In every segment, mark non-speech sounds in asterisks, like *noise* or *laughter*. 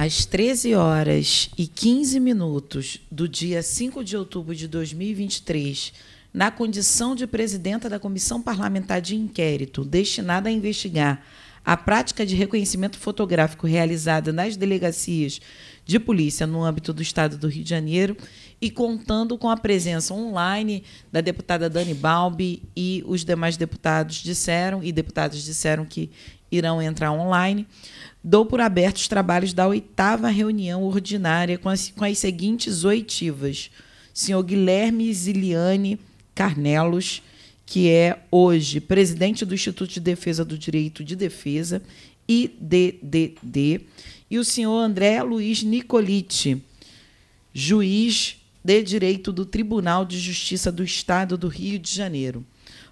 às 13 horas e 15 minutos do dia 5 de outubro de 2023, na condição de presidenta da Comissão Parlamentar de Inquérito destinada a investigar a prática de reconhecimento fotográfico realizada nas delegacias de polícia no âmbito do Estado do Rio de Janeiro e contando com a presença online da deputada Dani Balbi e os demais deputados disseram e deputados disseram que irão entrar online dou por abertos os trabalhos da oitava reunião ordinária com as, com as seguintes oitivas. Senhor Guilherme Ziliane Carnelos, que é hoje presidente do Instituto de Defesa do Direito de Defesa, IDDD, e o senhor André Luiz Nicolite, juiz de Direito do Tribunal de Justiça do Estado do Rio de Janeiro.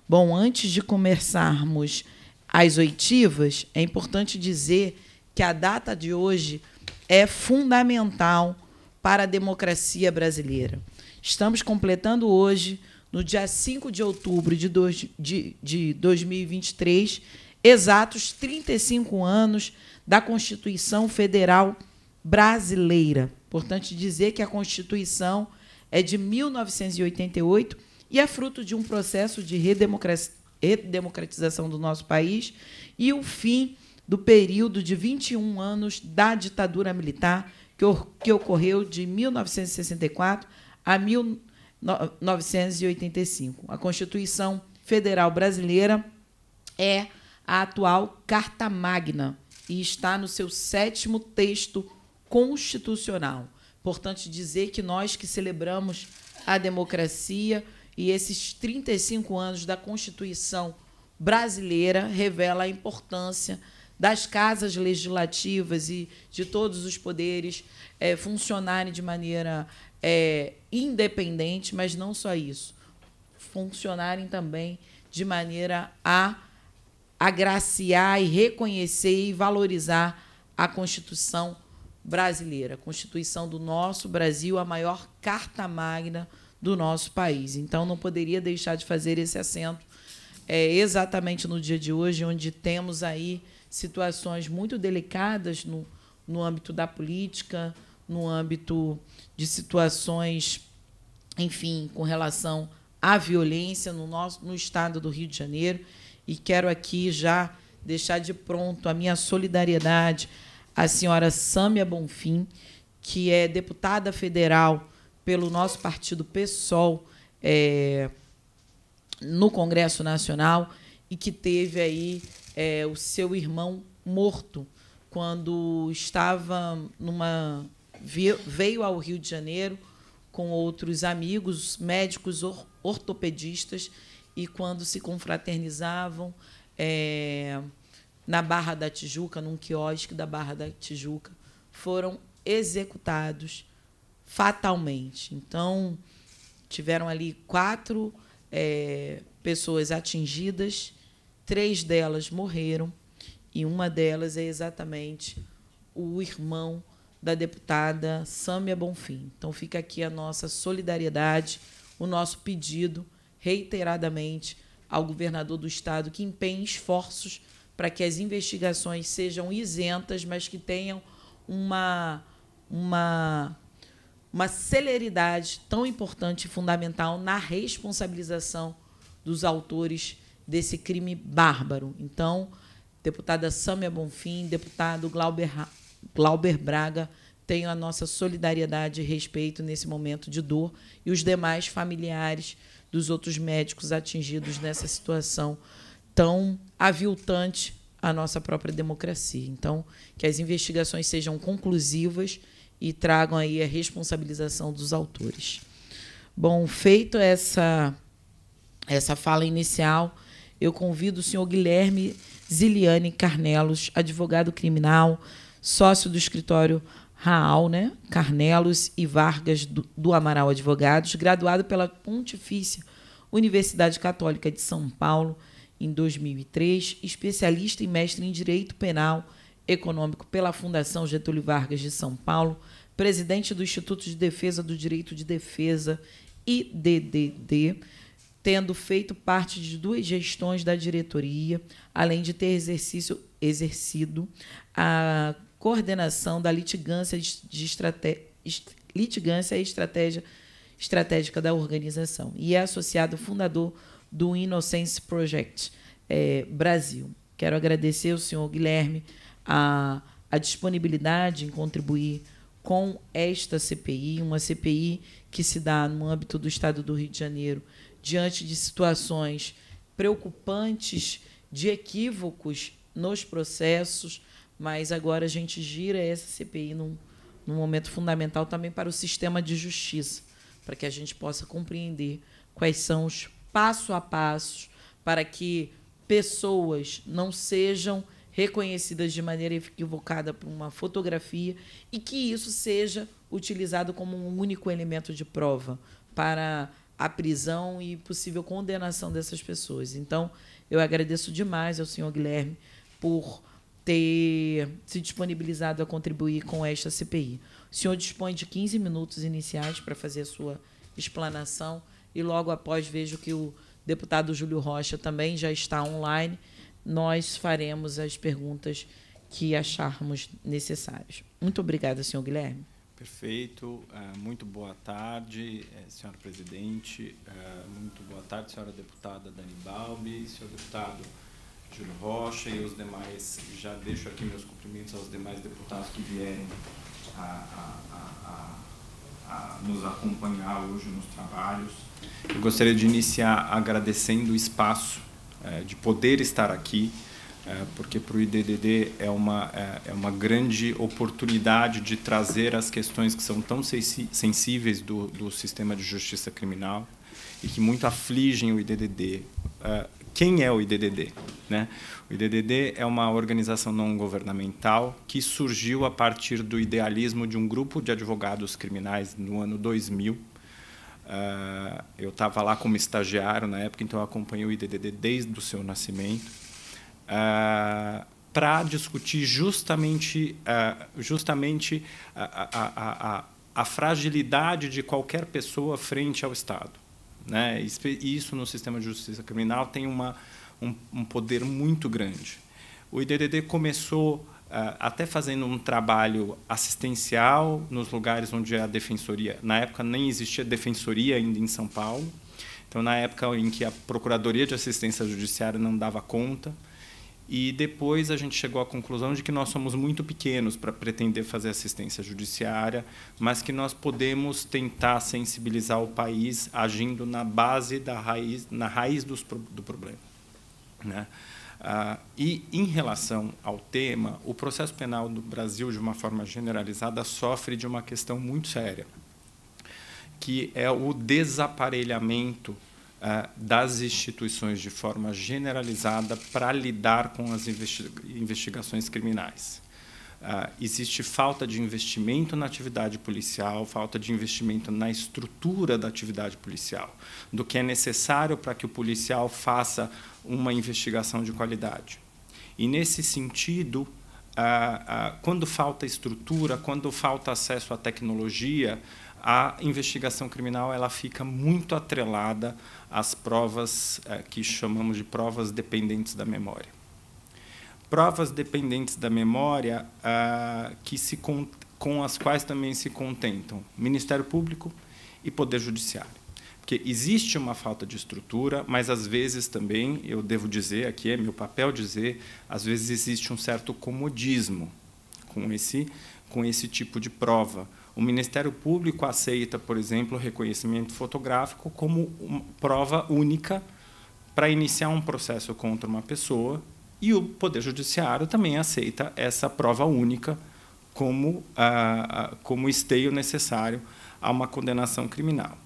Bom, antes de começarmos as oitivas, é importante dizer que a data de hoje é fundamental para a democracia brasileira. Estamos completando hoje, no dia 5 de outubro de, dois, de, de 2023, exatos 35 anos da Constituição Federal Brasileira. Importante dizer que a Constituição é de 1988 e é fruto de um processo de redemocratização do nosso país e o fim do período de 21 anos da ditadura militar, que, que ocorreu de 1964 a 1985. A Constituição Federal Brasileira é a atual Carta Magna e está no seu sétimo texto constitucional. Importante dizer que nós que celebramos a democracia e esses 35 anos da Constituição brasileira revela a importância das casas legislativas e de todos os poderes é, funcionarem de maneira é, independente, mas não só isso, funcionarem também de maneira a agraciar e reconhecer e valorizar a Constituição brasileira, a Constituição do nosso Brasil, a maior carta magna do nosso país. Então, não poderia deixar de fazer esse acento é, exatamente no dia de hoje, onde temos aí situações muito delicadas no, no âmbito da política, no âmbito de situações, enfim, com relação à violência no nosso no estado do Rio de Janeiro. E quero aqui já deixar de pronto a minha solidariedade à senhora Sâmia Bonfim, que é deputada federal pelo nosso partido PSOL é, no Congresso Nacional e que teve aí é, o seu irmão morto quando estava numa veio ao Rio de Janeiro com outros amigos médicos or, ortopedistas e quando se confraternizavam é, na Barra da Tijuca, num quiosque da Barra da Tijuca, foram executados fatalmente. Então tiveram ali quatro é, pessoas atingidas Três delas morreram e uma delas é exatamente o irmão da deputada Sâmia Bonfim. Então fica aqui a nossa solidariedade, o nosso pedido reiteradamente ao governador do estado que empenhe esforços para que as investigações sejam isentas, mas que tenham uma uma uma celeridade tão importante e fundamental na responsabilização dos autores desse crime bárbaro. Então, deputada Sâmia Bonfim, deputado Glauber, Glauber Braga, tenho a nossa solidariedade e respeito nesse momento de dor e os demais familiares dos outros médicos atingidos nessa situação tão aviltante à nossa própria democracia. Então, que as investigações sejam conclusivas e tragam aí a responsabilização dos autores. Bom, feito essa essa fala inicial, eu convido o senhor Guilherme Ziliane Carnelos, advogado criminal, sócio do escritório Raal, né? Carnelos e Vargas do, do Amaral Advogados, graduado pela Pontifícia Universidade Católica de São Paulo em 2003, especialista e mestre em Direito Penal Econômico pela Fundação Getúlio Vargas de São Paulo, presidente do Instituto de Defesa do Direito de Defesa, IDDD, tendo feito parte de duas gestões da diretoria, além de ter exercício, exercido a coordenação da litigância, de estrate... litigância e estratégia estratégica da organização. E é associado fundador do Innocence Project é, Brasil. Quero agradecer ao senhor Guilherme a, a disponibilidade em contribuir com esta CPI, uma CPI que se dá no âmbito do Estado do Rio de Janeiro, diante de situações preocupantes, de equívocos nos processos, mas agora a gente gira essa CPI num, num momento fundamental também para o sistema de justiça, para que a gente possa compreender quais são os passo a passo para que pessoas não sejam reconhecidas de maneira equivocada por uma fotografia e que isso seja utilizado como um único elemento de prova para a prisão e possível condenação dessas pessoas. Então, eu agradeço demais ao senhor Guilherme por ter se disponibilizado a contribuir com esta CPI. O senhor dispõe de 15 minutos iniciais para fazer a sua explanação e logo após vejo que o deputado Júlio Rocha também já está online nós faremos as perguntas que acharmos necessárias. Muito obrigada, senhor Guilherme. Perfeito. É, muito boa tarde, é, senhora presidente. É, muito boa tarde, senhora deputada Dani Balbi, senhor deputado Júlio Rocha e os demais. Já deixo aqui meus cumprimentos aos demais deputados que vierem a, a, a, a nos acompanhar hoje nos trabalhos. Eu gostaria de iniciar agradecendo o espaço de poder estar aqui, porque para o IDDD é uma, é, é, uma grande oportunidade de trazer as questões que são tão sensíveis do, do sistema de justiça criminal e que muito afligem o IDDD. É, quem é o IDDD? Né? O IDDD é uma organização não governamental que surgiu a partir do idealismo de um grupo de advogados criminais no ano 2000, Uh, eu estava lá como estagiário na época, então eu acompanhei o IDDD desde o seu nascimento, uh, ah, para discutir justamente, uh, justamente a, a, a, a, fragilidade de qualquer pessoa frente ao Estado. Né? Isso no sistema de justiça criminal tem uma, um, um poder muito grande. O IDDD começou ah, até fazendo um trabalho assistencial nos lugares onde a defensoria, na época nem existia defensoria ainda em São Paulo, então na época em que a Procuradoria de Assistência Judiciária não dava conta, e depois a gente chegou à conclusão de que nós somos muito pequenos para pretender fazer assistência judiciária, mas que nós podemos tentar sensibilizar o país agindo na base da raiz, na raiz dos, do problema, né? Ah, e, em relação ao tema, o processo penal do Brasil, de uma forma generalizada, sofre de uma questão muito séria, que é o desaparelhamento das instituições de forma generalizada para lidar com as investigações criminais. Uh, existe falta de investimento na atividade policial, falta de investimento na estrutura da atividade policial, do que é necessário para que o policial faça uma investigação de qualidade. E, nesse sentido, uh, quando falta estrutura, quando falta acesso à tecnologia, a investigação criminal ela fica muito atrelada às provas eh, que chamamos de provas dependentes da memória provas dependentes da memória ah, que se com as quais também se contentam Ministério Público e Poder Judiciário. Porque existe uma falta de estrutura, mas às vezes também, eu devo dizer, aqui é meu papel dizer, às vezes existe um certo comodismo com esse, com esse tipo de prova. O Ministério Público aceita, por exemplo, o reconhecimento fotográfico como prova única para iniciar um processo contra uma pessoa e o Poder Judiciário também aceita essa prova única como, ah, ah, como esteio necessário a uma condenação criminal.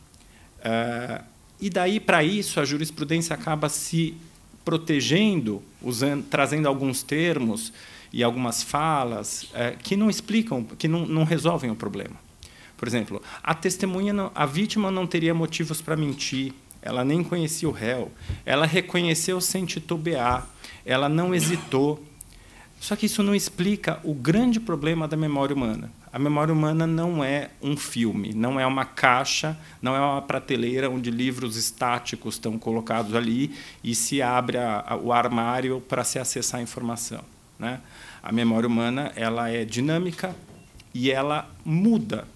Ah, e daí, para isso, a jurisprudência acaba se protegendo, usando, trazendo alguns termos e algumas falas eh, que não explicam, que não, não resolvem o problema. Por exemplo, a testemunha, não, a vítima não teria motivos para mentir, ela nem conhecia o réu, ela reconheceu sem titubear, ela não hesitou. Só que isso não explica o grande problema da memória humana. A memória humana não é um filme, não é uma caixa, não é uma prateleira onde livros estáticos estão colocados ali e se abre a, a, o armário para se acessar a informação. Né? A memória humana ela é dinâmica e ela muda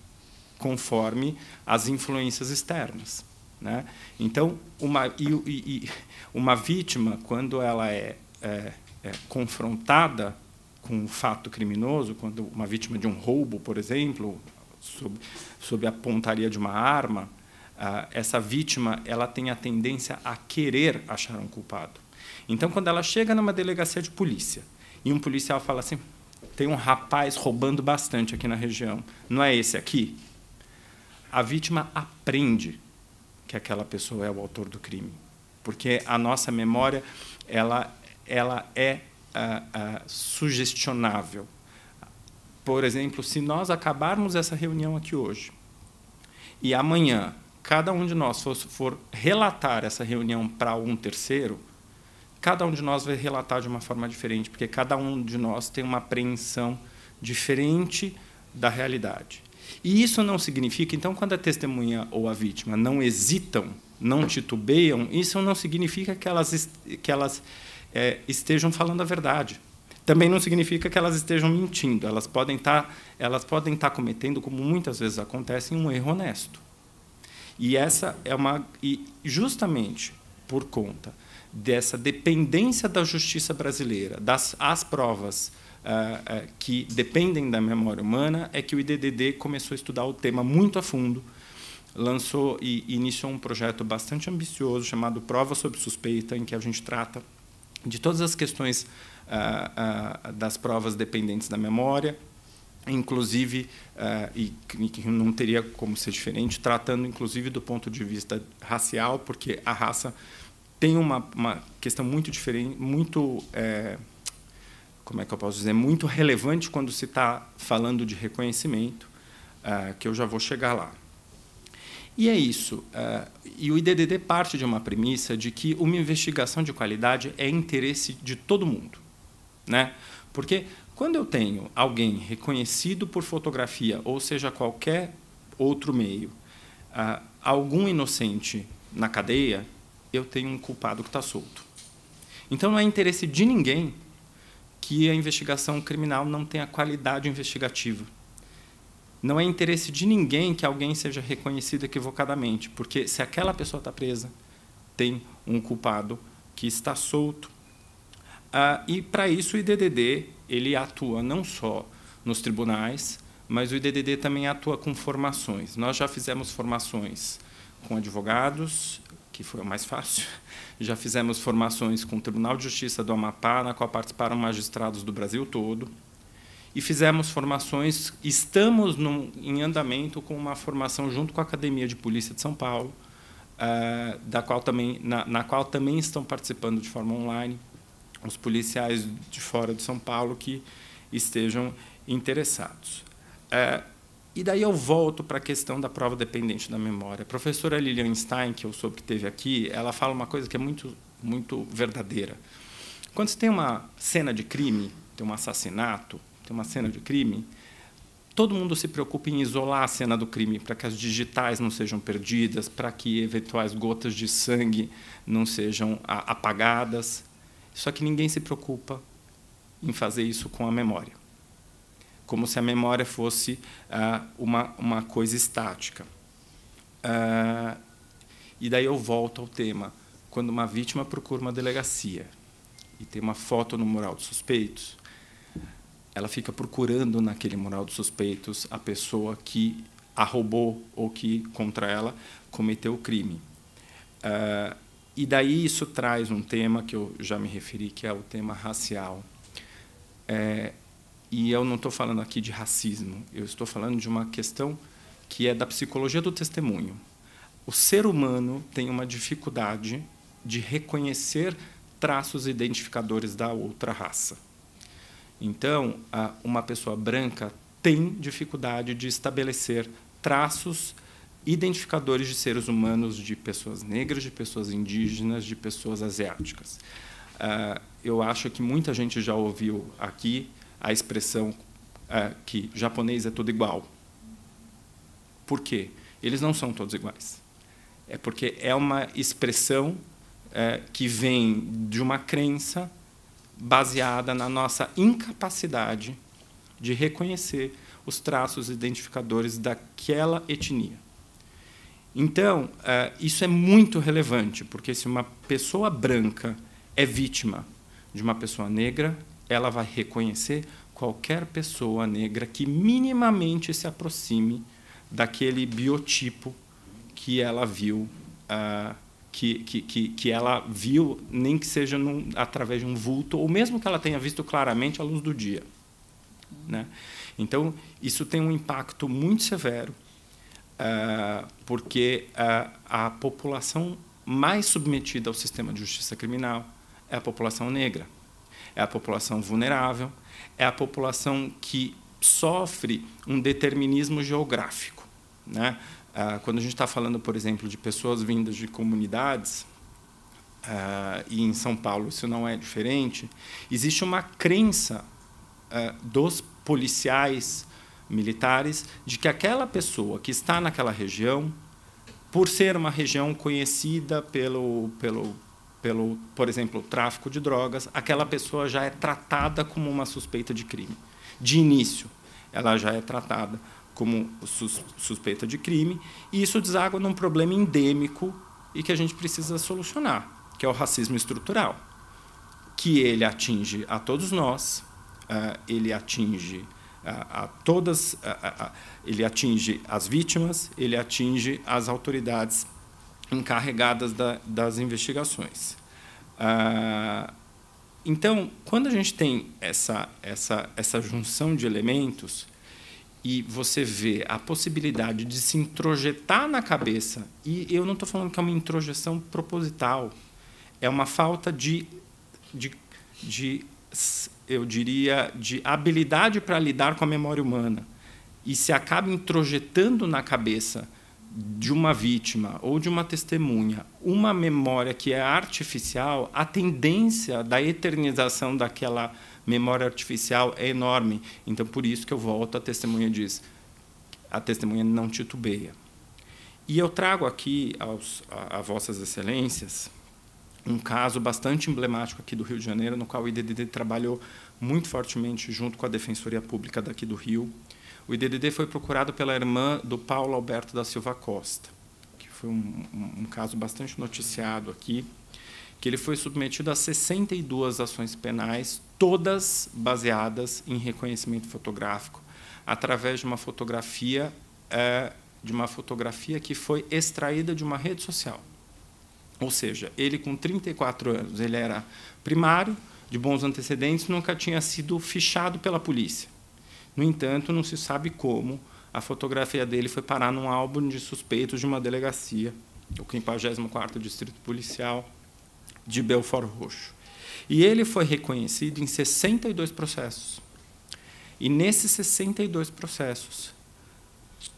conforme as influências externas. Né? Então, uma, e, e, uma vítima, quando ela é, é, é confrontada com um fato criminoso, quando uma vítima de um roubo, por exemplo, sob, sob a pontaria de uma arma, ah, essa vítima ela tem a tendência a querer achar um culpado. Então, quando ela chega numa delegacia de polícia e um policial fala assim: tem um rapaz roubando bastante aqui na região, não é esse aqui? A vítima aprende que aquela pessoa é o autor do crime, porque a nossa memória ela ela é uh, uh, sugestionável. Por exemplo, se nós acabarmos essa reunião aqui hoje e amanhã cada um de nós for, for relatar essa reunião para um terceiro, cada um de nós vai relatar de uma forma diferente, porque cada um de nós tem uma apreensão diferente da realidade. E isso não significa, então, quando a testemunha ou a vítima não hesitam, não titubeiam, isso não significa que elas, que elas é, estejam falando a verdade. Também não significa que elas estejam mentindo. Elas podem estar, tá, elas podem estar tá cometendo, como muitas vezes acontece, um erro honesto. E essa é uma e justamente por conta dessa dependência da justiça brasileira, das as provas uh, uh, que dependem da memória humana, é que o IDDD começou a estudar o tema muito a fundo, lançou e iniciou um projeto bastante ambicioso chamado Prova sob Suspeita, em que a gente trata de todas as questões uh, das provas dependentes da memória, inclusive, uh, e que não teria como ser diferente, tratando inclusive do ponto de vista racial, porque a raça tem uma, uma questão muito diferente, muito, é, como é que eu posso dizer, muito relevante quando se está falando de reconhecimento, uh, que eu já vou chegar lá. E é isso. Uh, e o IDDD parte de uma premissa de que uma investigação de qualidade é interesse de todo mundo, né? Porque quando eu tenho alguém reconhecido por fotografia, ou seja, qualquer outro meio, uh, algum inocente na cadeia, eu tenho um culpado que está solto. Então não é interesse de ninguém que a investigação criminal não tenha qualidade investigativa. Não é interesse de ninguém que alguém seja reconhecido equivocadamente, porque se aquela pessoa está presa, tem um culpado que está solto. Ah, e para isso o IDDD ele atua não só nos tribunais, mas o IDDD também atua com formações. Nós já fizemos formações com advogados, que foi o mais fácil. *laughs* Já fizemos formações com o Tribunal de Justiça do Amapá, na qual participaram magistrados do Brasil todo. E fizemos formações, estamos no, em andamento com uma formação junto com a Academia de Polícia de São Paulo, uh, da qual também, na, na qual também estão participando de forma online os policiais de fora de São Paulo que estejam interessados. É, e daí eu volto para a questão da prova dependente da memória. A professora Lilian Stein, que eu soube que teve aqui, ela fala uma coisa que é muito, muito verdadeira. Quando você tem uma cena de crime, tem um assassinato, tem uma cena de crime, todo mundo se preocupa em isolar a cena do crime para que as digitais não sejam perdidas, para que eventuais gotas de sangue não sejam apagadas. Só que ninguém se preocupa em fazer isso com a memória. Como se a memória fosse ah, uma, uma coisa estática. Ah, e daí eu volto ao tema. Quando uma vítima procura uma delegacia e tem uma foto no mural dos suspeitos, ela fica procurando naquele mural dos suspeitos a pessoa que a roubou ou que, contra ela, cometeu o crime. Uh, e daí isso traz um tema que eu já me referi, que é o tema racial. É, e eu não estou falando aqui de racismo, eu estou falando de uma questão que é da psicologia do testemunho. O ser humano tem uma dificuldade de reconhecer traços identificadores da outra raça. Então, uma pessoa branca tem dificuldade de estabelecer traços identificadores de seres humanos, de pessoas negras, de pessoas indígenas, de pessoas asiáticas. Uh, eu acho que muita gente já ouviu aqui a expressão uh, que japonês é tudo igual. Por quê? Eles não são todos iguais. É porque é uma expressão uh, que vem de uma crença baseada na nossa incapacidade de reconhecer os traços identificadores daquela etnia. Então, eh, isso é muito relevante, porque se uma pessoa branca é vítima de uma pessoa negra, ela vai reconhecer qualquer pessoa negra que minimamente se aproxime daquele biotipo que ela viu, uh, que, que, que, que, ela viu, nem que seja num, através de um vulto, ou mesmo que ela tenha visto claramente à luz do dia. Né? Então, isso tem um impacto muito severo, uh, porque uh, a população mais submetida ao sistema de justiça criminal é a população negra, é a população vulnerável, é a população que sofre um determinismo geográfico. Né? Uh, quando a gente está falando, por exemplo, de pessoas vindas de comunidades, uh, e em São Paulo isso não é diferente, existe uma crença uh, dos policiais militares de que aquela pessoa que está naquela região, por ser uma região conhecida pelo, pelo, pelo, por exemplo, tráfico de drogas, aquela pessoa já é tratada como uma suspeita de crime. De início, ela já é tratada como suspeita de crime, e isso deságua num problema endêmico e que a gente precisa solucionar, que é o racismo estrutural, que ele atinge a todos nós, uh, ele atinge a, a todas, a, a, ele atinge as vítimas, ele atinge as autoridades encarregadas da, das investigações. Uh, então, quando a gente tem essa, essa, essa junção de elementos, e você vê a possibilidade de se introjetar na cabeça, e eu não estou falando que é uma introjeção proposital, é uma falta de, de, de eu diria, de habilidade para lidar com a memória humana, e se acaba introjetando na cabeça de uma vítima ou de uma testemunha uma memória que é artificial, a tendência da eternização daquela memória artificial é enorme. Então, por isso que eu volto, a testemunha diz, a testemunha não titubeia. E eu trago aqui aos, a, a vossas excelências um caso bastante emblemático aqui do Rio de Janeiro, no qual o IDDD trabalhou muito fortemente junto com a Defensoria Pública daqui do Rio. O IDDD foi procurado pela irmã do Paulo Alberto da Silva Costa, que foi um, um, um caso bastante noticiado aqui, que ele foi submetido a 62 ações penais, todas baseadas em reconhecimento fotográfico, através de uma fotografia é, de uma fotografia que foi extraída de uma rede social. Ou seja, ele com 34 anos, ele era primário, de bons antecedentes, nunca tinha sido fichado pela polícia. No entanto, não se sabe como a fotografia dele foi parar num álbum de suspeitos de uma delegacia, o 54º Distrito Policial de Belfort Roxo. E ele foi reconhecido em 62 processos. E nesses 62 processos,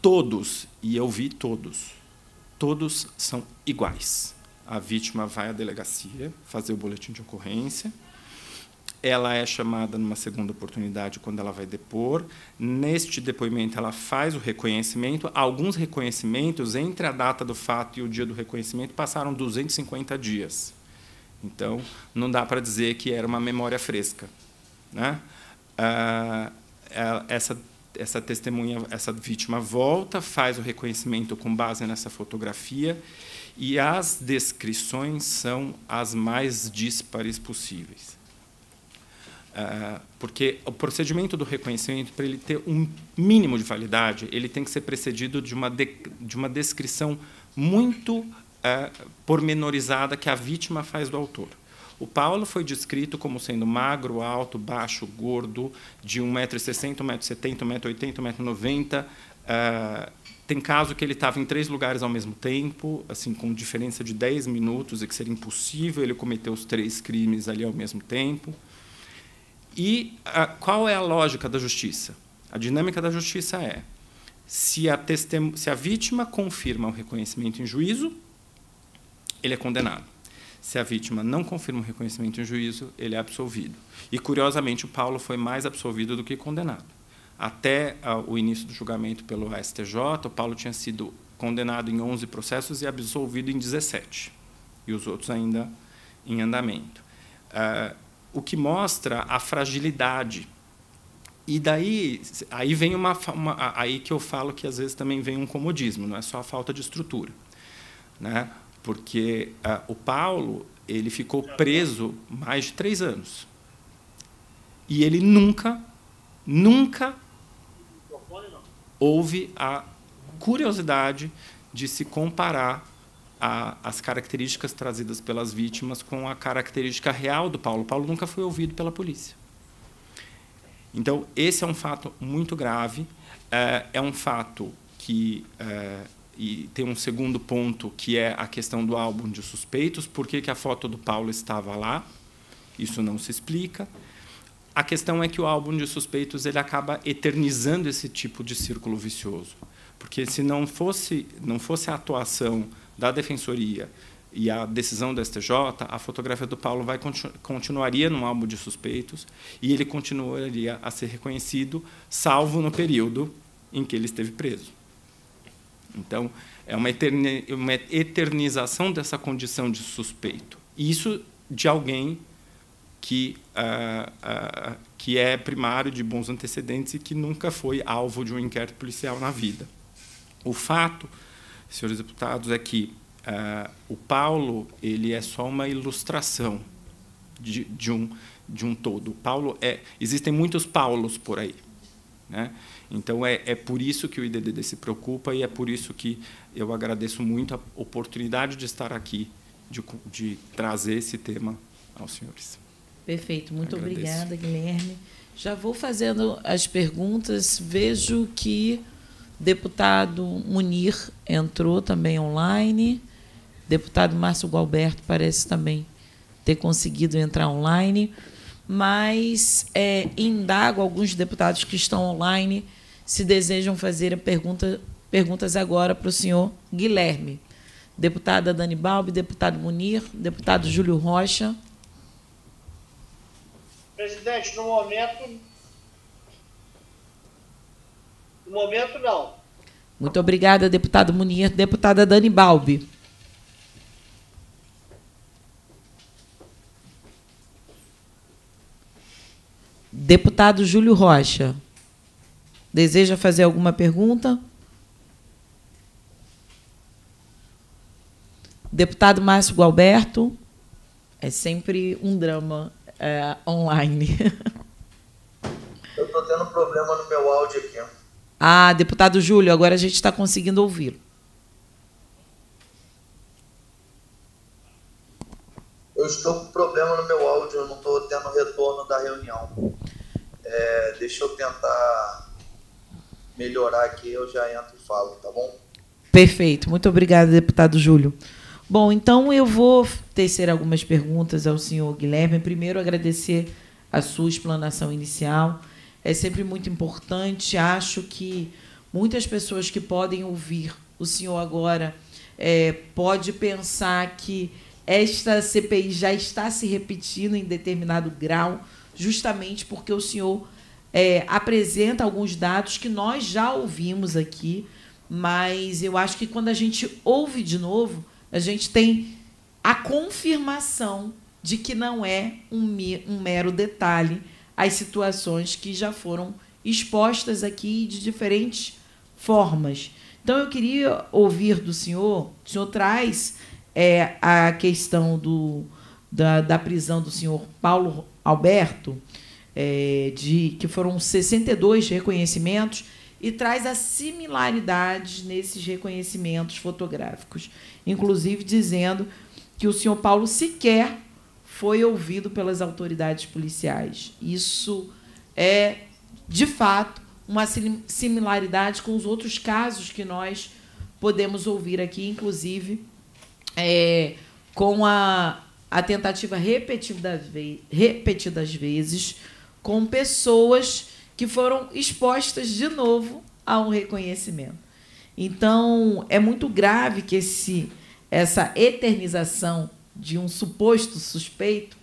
todos, e eu vi todos, todos são iguais. A vítima vai à delegacia fazer o boletim de ocorrência, ela é chamada numa segunda oportunidade quando ela vai depor. Neste depoimento, ela faz o reconhecimento. Alguns reconhecimentos, entre a data do fato e o dia do reconhecimento, passaram 250 dias. Então, não dá para dizer que era uma memória fresca. Né? Ah, essa, essa testemunha, essa vítima volta, faz o reconhecimento com base nessa fotografia e as descrições são as mais díspares possíveis. Ah, porque o procedimento do reconhecimento, para ele ter um mínimo de validade, ele tem que ser precedido de uma, de, de uma descrição muito é, pormenorizada que a vítima faz do autor. O Paulo foi descrito como sendo magro, alto, baixo, gordo, de 1,60m, 1,70m, 1,80m, 1,90m. Uh, tem caso que ele estava em três lugares ao mesmo tempo, assim com diferença de 10 minutos, e que seria impossível ele cometer os três crimes ali ao mesmo tempo. E uh, qual é a lógica da justiça? A dinâmica da justiça é: se a, se a vítima confirma o reconhecimento em juízo, ele é condenado. Se a vítima não confirma o reconhecimento em juízo, ele é absolvido. E, curiosamente, o Paulo foi mais absolvido do que condenado. Até o início do julgamento pelo STJ, o Paulo tinha sido condenado em 11 processos e absolvido em 17, e os outros ainda em andamento. Uh, o que mostra a fragilidade. E daí aí vem uma, uma, aí que eu falo que às vezes também vem um comodismo, não é só a falta de estrutura, né? Porque uh, o Paulo ele ficou preso mais de três anos e ele nunca, nunca houve a curiosidade de se comparar a, as características trazidas pelas vítimas com a característica real do Paulo. Paulo nunca foi ouvido pela polícia. Então, esse é um fato muito grave. É, é um fato que. É, e tem um segundo ponto, que é a questão do álbum de suspeitos. Por que, que a foto do Paulo estava lá? Isso não se explica. A questão é que o álbum de suspeitos ele acaba eternizando esse tipo de círculo vicioso. Porque se não fosse, não fosse a atuação da defensoria e a decisão do STJ, a fotografia do Paulo vai continuaria no álbum de suspeitos e ele continuaria a ser reconhecido, salvo no período em que ele esteve preso. Então, é uma, uma eternização dessa condição de suspeito. Isso de alguém que, uh, uh, que é primário de bons antecedentes e que nunca foi alvo de um inquérito policial na vida. O fato, senhores deputados, é que Uh, o Paulo ele é só uma ilustração de, de, um de um todo. O Paulo é existem muitos Paulos por aí, né? Então é, é por isso que o IDDD se preocupa e é por isso que eu agradeço muito a oportunidade de estar aqui de, de trazer esse tema aos senhores. Perfeito, muito agradeço. obrigada, Guilherme. Já vou fazendo as perguntas. Vejo que deputado Munir entrou também online. Deputado Márcio Gualberto parece também ter conseguido entrar online, mas é, indago alguns deputados que estão online se desejam fazer pergunta, perguntas agora para o senhor Guilherme. Deputada Dani Balbi, deputado Munir, deputado Júlio Rocha. Presidente, no momento. No momento, não. Muito obrigada, deputado Munir. Deputada Dani Balbi. Deputado Júlio Rocha, deseja fazer alguma pergunta? Deputado Márcio Gualberto, é sempre um drama é, online. *laughs* Eu estou tendo problema no meu áudio aqui. Ah, deputado Júlio, agora a gente está conseguindo ouvi-lo. Eu estou com problema no meu áudio, eu não estou tendo retorno da reunião. É, deixa eu tentar melhorar aqui, eu já entro e falo, tá bom? Perfeito. Muito obrigada, deputado Júlio. Bom, então eu vou tecer algumas perguntas ao senhor Guilherme. Primeiro, agradecer a sua explanação inicial. É sempre muito importante. Acho que muitas pessoas que podem ouvir o senhor agora é, pode pensar que esta CPI já está se repetindo em determinado grau, justamente porque o senhor é, apresenta alguns dados que nós já ouvimos aqui, mas eu acho que quando a gente ouve de novo, a gente tem a confirmação de que não é um, um mero detalhe as situações que já foram expostas aqui de diferentes formas. Então, eu queria ouvir do senhor, o senhor traz é a questão do, da, da prisão do senhor Paulo Alberto, é, de que foram 62 reconhecimentos, e traz as similaridades nesses reconhecimentos fotográficos, inclusive dizendo que o senhor Paulo sequer foi ouvido pelas autoridades policiais. Isso é, de fato, uma similaridade com os outros casos que nós podemos ouvir aqui, inclusive é, com a, a tentativa repetida, repetidas vezes com pessoas que foram expostas de novo a um reconhecimento. Então, é muito grave que esse, essa eternização de um suposto suspeito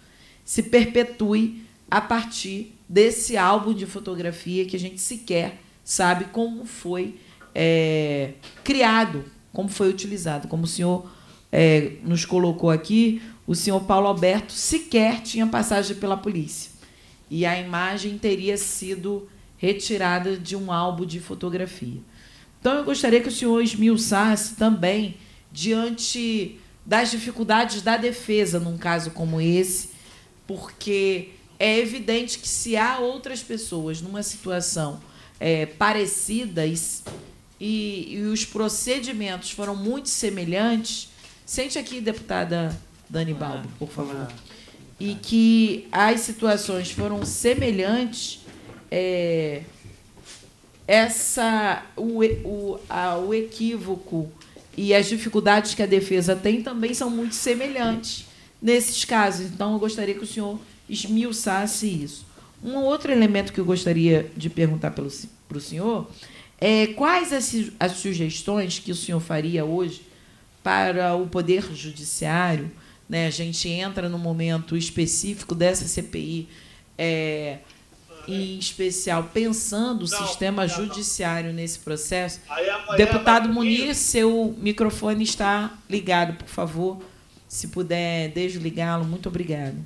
se perpetue a partir desse álbum de fotografia que a gente sequer sabe como foi é, criado, como foi utilizado. Como o senhor é, nos colocou aqui, o senhor Paulo Alberto sequer tinha passagem pela polícia. E a imagem teria sido retirada de um álbum de fotografia. Então, eu gostaria que o senhor esmiuçasse também, diante das dificuldades da defesa num caso como esse, porque é evidente que se há outras pessoas numa situação é, parecida e, e, e, os procedimentos foram muito semelhantes, sente aqui, deputada Dani Balbo, por favor, e que as situações foram semelhantes, é, essa o, o, a, o equívoco e as dificuldades que a defesa tem também são muito semelhantes nesses casos. Então, eu gostaria que o senhor esmiuçasse isso. Um outro elemento que eu gostaria de perguntar para o senhor é quais as, as sugestões que o senhor faria hoje para o Poder Judiciário. Né? A gente entra no momento específico dessa CPI, é, em especial pensando o não, sistema não, judiciário não. nesse processo. Deputado Munir, seu microfone está ligado, por favor. Se puder desligá-lo, muito obrigado.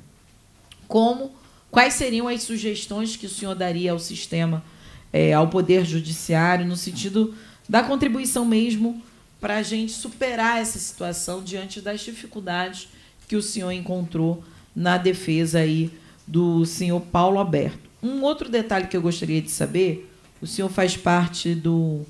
Como, quais seriam as sugestões que o senhor daria ao sistema, é, ao Poder Judiciário, no sentido da contribuição mesmo para a gente superar essa situação diante das dificuldades que o senhor encontrou na defesa aí do senhor Paulo Alberto. Um outro detalhe que eu gostaria de saber, o senhor faz parte do,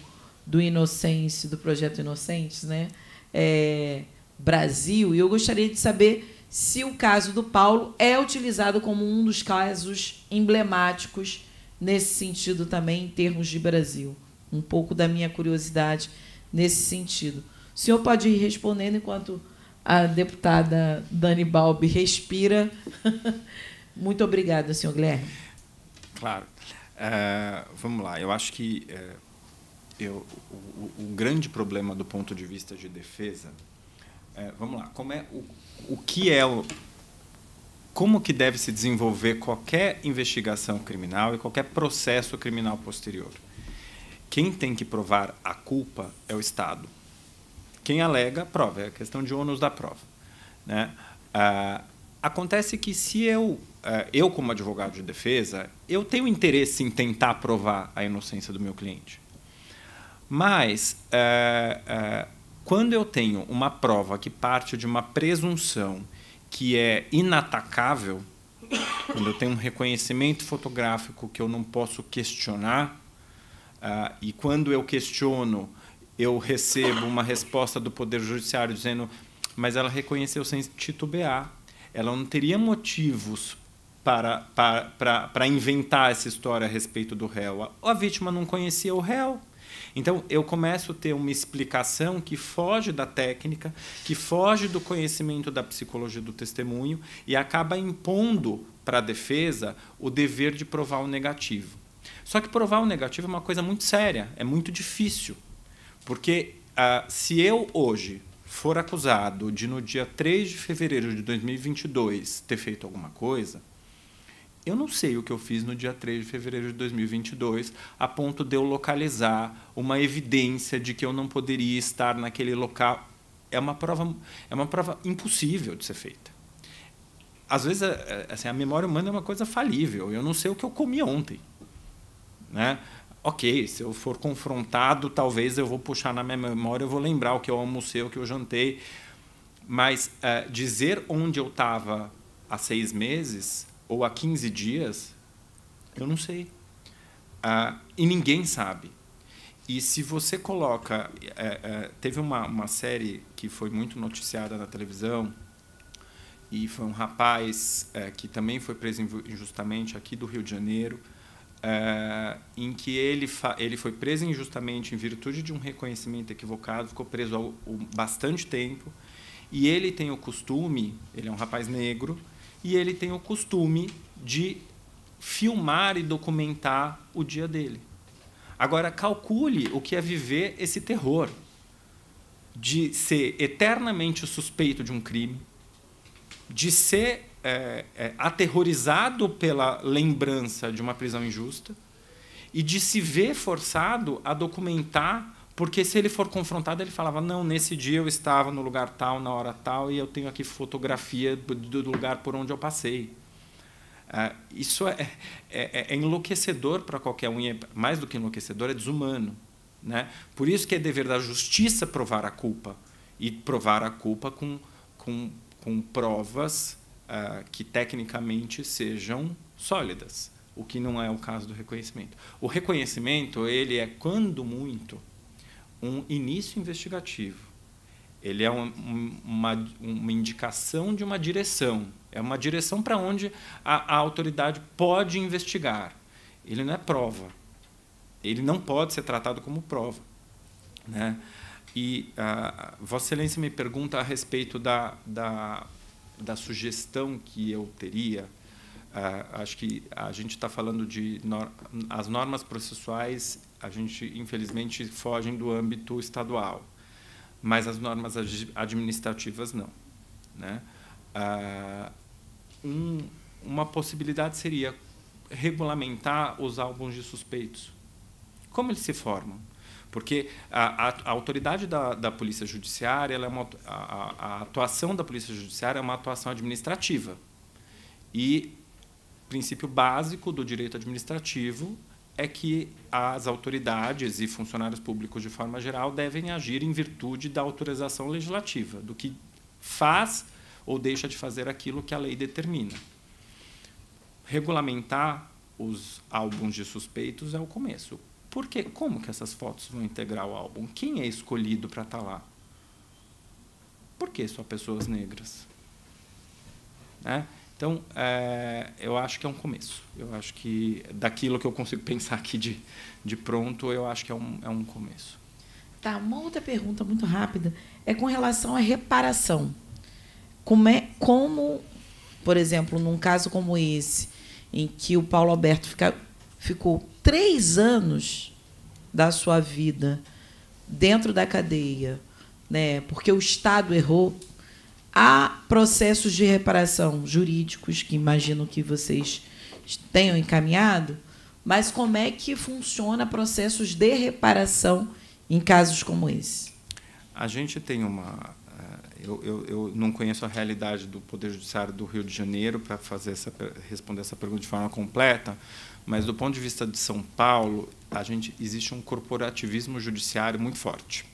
do Inocência, do projeto Inocentes, né? É, Brasil, e eu gostaria de saber se o caso do Paulo é utilizado como um dos casos emblemáticos nesse sentido também, em termos de Brasil. Um pouco da minha curiosidade nesse sentido. O senhor pode ir respondendo enquanto a deputada Dani Balbi respira. *laughs* Muito obrigada, senhor Guilherme. Claro. É, vamos lá. Eu acho que é, eu, o, o, grande problema do ponto de vista de defesa, é, vamos lá, como é o, o que é o como que deve se desenvolver qualquer investigação criminal e qualquer processo criminal posterior. Quem tem que provar a culpa é o Estado. Quem alega, prova. É a questão de ônus da prova. Né? Acontece que se eu eu como advogado de defesa, eu tenho interesse em tentar provar a inocência do meu cliente. Mas, é, é, quando eu tenho uma prova que parte de uma presunção que é inatacável, quando eu tenho um reconhecimento fotográfico que eu não posso questionar, e quando eu questiono, eu recebo uma resposta do Poder Judiciário dizendo mas ela reconheceu sem titubear. Ela não teria motivos para, para, para, para inventar essa história a respeito do réu. A, a vítima não conhecia o réu. Então, eu começo a ter uma explicação que foge da técnica, que foge do conhecimento da psicologia do testemunho e acaba impondo para a defesa o dever de provar o negativo. Só que provar o negativo é uma coisa muito séria, é muito difícil. Porque ah, se eu hoje for acusado de, no dia 3 de fevereiro de 2022, ter feito alguma coisa, eu não sei o que eu fiz no dia 3 de fevereiro de 2022, a ponto de eu localizar uma evidência de que eu não poderia estar naquele local. É uma prova, é uma prova impossível de ser feita. Às vezes, é, é, assim, a memória humana é uma coisa falível. Eu não sei o que eu comi ontem. Né? Ok, se eu for confrontado, talvez eu vou puxar na minha memória, eu vou lembrar o que eu almocei, o que eu jantei. Mas é, dizer onde eu estava há seis meses ou há 15 dias, eu não sei. Ah, e ninguém sabe. E se você coloca. É, é, teve uma, uma série que foi muito noticiada na televisão, e foi um rapaz é, que também foi preso injustamente aqui do Rio de Janeiro, em que ele, ele foi preso injustamente em virtude de um reconhecimento equivocado, ficou preso há bastante tempo, e ele tem o costume, ele é um rapaz negro, e ele tem o costume de filmar e documentar o dia dele. Agora, calcule o que é viver esse terror de ser eternamente o suspeito de um crime, de ser é, é, aterrorizado pela lembrança de uma prisão injusta e de se ver forçado a documentar Porque se ele for confrontado, ele falava: não, nesse dia eu estava no lugar tal, na hora tal, e eu tenho aqui fotografia do lugar por onde eu passei. Uh, isso é, é, é enlouquecedor para qualquer um, e é, mais do que enlouquecedor, é desumano. Né? Por isso que é dever da justiça provar a culpa, e provar a culpa com, com, com provas uh, que tecnicamente sejam sólidas, o que não é o caso do reconhecimento. O reconhecimento ele é, quando muito, um início investigativo. Ele é um, uma, uma indicação de uma direção. É uma direção para onde a, a autoridade pode investigar. Ele não é prova. Ele não pode ser tratado como prova. Né? E uh, Vossa Excelência me pergunta a respeito da, da, da sugestão que eu teria. Uh, acho que a gente está falando de nor as normas processuais a gente infelizmente fogem do âmbito estadual, mas as normas administrativas não, né? Ah, um, uma possibilidade seria regulamentar os álbuns de suspeitos. Como eles se formam? Porque a, a, a autoridade da, da polícia judiciária, é uma, a, a atuação da polícia judiciária é uma atuação administrativa. E princípio básico do direito administrativo é que as autoridades e funcionários públicos, de forma geral, devem agir em virtude da autorização legislativa, do que faz ou deixa de fazer aquilo que a lei determina. Regulamentar os álbuns de suspeitos é o começo. Por quê? Como que essas fotos vão integrar o álbum? Quem é escolhido para estar tá lá? Por que só pessoas negras? Né? Então, é, eu acho que é um começo. Eu acho que daquilo que eu consigo *laughs* pensar aqui de, de pronto, eu acho que é um, é um começo. Tá, uma outra pergunta muito rápida é com relação à reparação. Como é, como, por exemplo, num caso como esse, em que o Paulo Alberto fica, ficou três anos da sua vida dentro da cadeia, né, porque o Estado errou, Há processos de reparação jurídicos que imagino que vocês tenham encaminhado, mas como é que funciona processos de reparação em casos como esse? A gente tem uma. Eh, eu, eu, eu não conheço a realidade do Poder Judiciário do Rio de Janeiro para fazer essa, responder essa pergunta de forma completa, mas do ponto de vista de São Paulo, a gente existe um corporativismo judiciário muito forte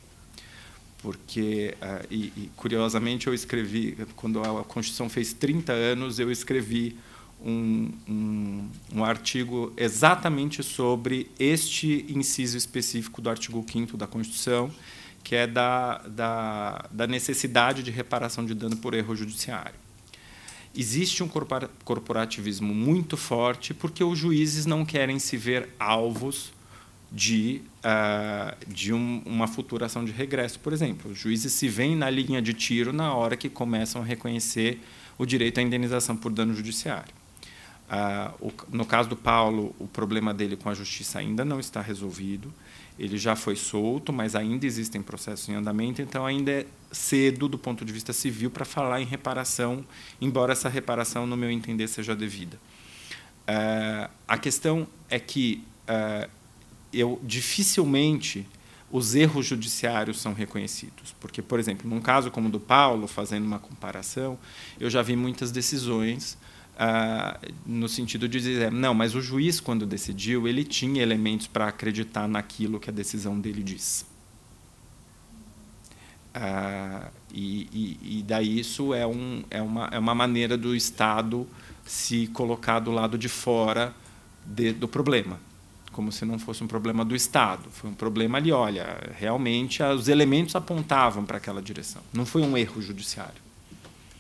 porque e, e, curiosamente eu escrevi quando a Constituição fez 30 anos eu escrevi um, um, um, artigo exatamente sobre este inciso específico do artigo 5 da Constituição que é da, da, da necessidade de reparação de dano por erro judiciário. Existe um corporativismo muito forte porque os juízes não querem se ver alvos de, uh, de um, uma de regresso, por exemplo. Os juízes se veem na linha de tiro na hora que começam a reconhecer o direito à indenização por dano judiciário. Uh, o, no caso do Paulo, o problema dele com a justiça ainda não está resolvido. Ele já foi solto, mas ainda existem processos em andamento, então ainda é cedo do ponto de vista civil para falar em reparação, embora essa reparação, no meu entender, seja devida. Uh, a questão é que uh, eu dificilmente os erros judiciários são reconhecidos. Porque, por exemplo, num caso como o do Paulo, fazendo uma comparação, eu já vi muitas decisões ah, no sentido de dizer, não, mas o juiz, quando decidiu, ele tinha elementos para acreditar naquilo que a decisão dele diz. Ah, e, e, e, daí isso é, um, é, uma, é uma maneira do Estado se colocar do lado de fora de, do problema como se não fosse um problema do Estado. Foi um problema ali, olha, realmente os elementos apontavam para aquela direção. Não foi um erro judiciário.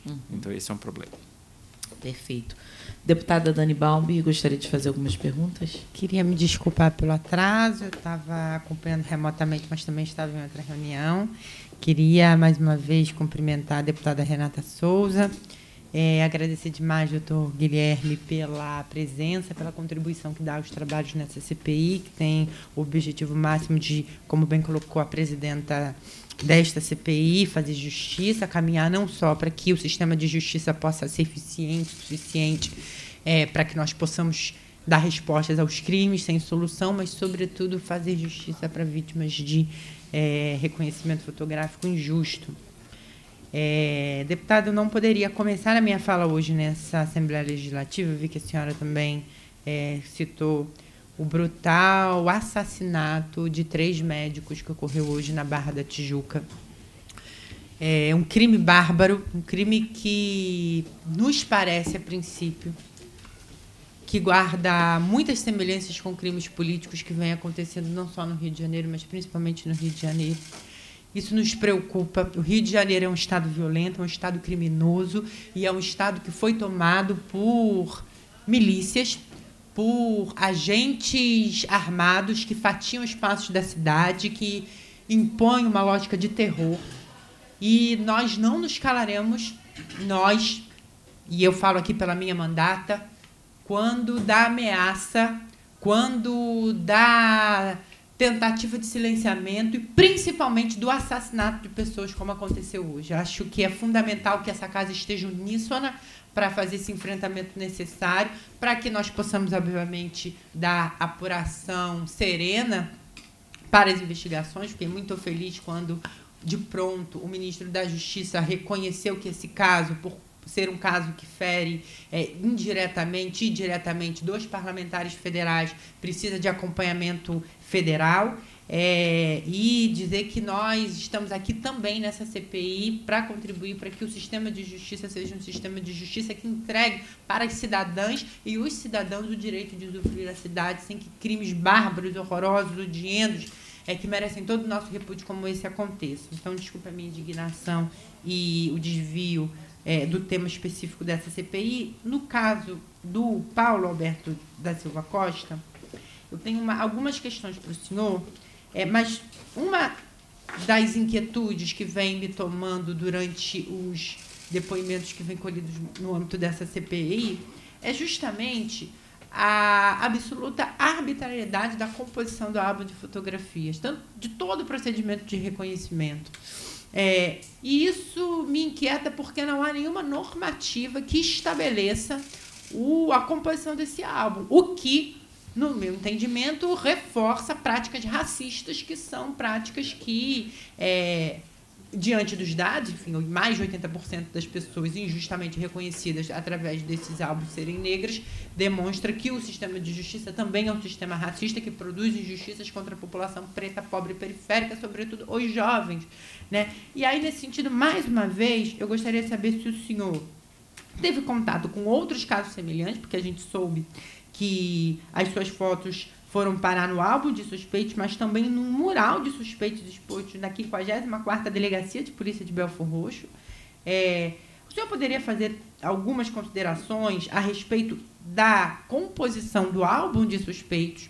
Uhum. Então, esse é um problema. Perfeito. Deputada Dani Balbi, gostaria de fazer algumas perguntas? Queria me desculpar pelo atraso, eu estava acompanhando remotamente, mas também estava em outra reunião. Queria, mais uma vez, cumprimentar a deputada Renata Souza é, agradecer demais, doutor Guilherme, pela presença, pela contribuição que dá aos trabalhos nessa CPI, que tem o objetivo máximo de, como bem colocou a presidenta desta CPI, fazer justiça, caminhar não só para que o sistema de justiça possa ser eficiente, suficiente, é, para que nós possamos dar respostas aos crimes sem solução, mas, sobretudo, fazer justiça para vítimas de é, reconhecimento fotográfico injusto. É, deputado, não poderia começar a minha fala hoje nessa Assembleia Legislativa, vi que a senhora também é, citou o brutal assassinato de três médicos que ocorreu hoje na Barra da Tijuca. É um crime bárbaro, um crime que nos parece, a princípio, que guarda muitas semelhanças com crimes políticos que vêm acontecendo não só no Rio de Janeiro, mas principalmente no Rio de Janeiro. Isso nos preocupa. O Rio de Janeiro é um estado violento, é um estado criminoso e é um estado que foi tomado por milícias, por agentes armados que fatiam espaços da cidade, que impõem uma lógica de terror. E nós não nos calaremos, nós, e eu falo aqui pela minha mandata, quando da ameaça, quando da tentativa de silenciamento e principalmente do assassinato de pessoas, como aconteceu hoje. Acho que é fundamental que essa casa esteja uníssona para fazer esse enfrentamento necessário, para que nós possamos, obviamente, dar apuração serena para as investigações. Fiquei muito feliz quando, de pronto, o ministro da Justiça reconheceu que esse caso, por ser um caso que fere é, indiretamente e diretamente dos parlamentares federais, precisa de acompanhamento federal. É, e dizer que nós estamos aqui também nessa CPI para contribuir para que o sistema de justiça seja um sistema de justiça que entregue para as cidadãs e os cidadãos o direito de usufruir a cidade sem que crimes bárbaros, horrorosos, odientos, é, que merecem todo o nosso repúdio como esse aconteça. Então, desculpa a minha indignação e o desvio é, do tema específico dessa CPI. No caso do Paulo Alberto da Silva Costa, eu tenho uma, algumas questões para o senhor, é, mas uma das inquietudes que vem me tomando durante os depoimentos que vêm colhidos no âmbito dessa CPI é justamente a absoluta arbitrariedade da composição do álbum de fotografias, tanto de todo o procedimento de reconhecimento. É, e isso me inquieta porque não há nenhuma normativa que estabeleça o, a composição desse álbum, o que, no meu entendimento, reforça práticas racistas, que são práticas que é, diante dos dados, enfim, mais de 80% das pessoas injustamente reconhecidas através desses álbuns serem negras, demonstra que o sistema de justiça também é um sistema racista que produz injustiças contra a população preta, pobre e periférica, sobretudo os jovens. Né? E aí, nesse sentido, mais uma vez, eu gostaria de saber se o senhor teve contato com outros casos semelhantes, porque a gente soube que as suas fotos foram parar no álbum de suspeitos, mas também no mural de suspeitos expostos na 54ª Delegacia de Polícia de Belfor Roxo. É, o senhor poderia fazer algumas considerações a respeito da composição do álbum de suspeitos,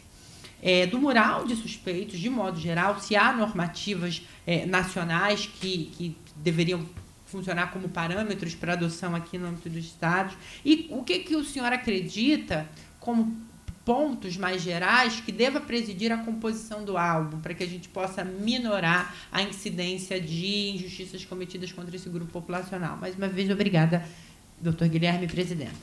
é, do mural de suspeitos, de modo geral, se há normativas é, nacionais que, que deveriam funcionar como parâmetros para adoção aqui no âmbito dos estados, e o que, que o senhor acredita como pontos mais gerais que deva presidir a composição do álbum, para que a gente possa minorar a incidência de injustiças cometidas contra esse grupo populacional. Mais uma vez, obrigada, doutor Guilherme, presidente.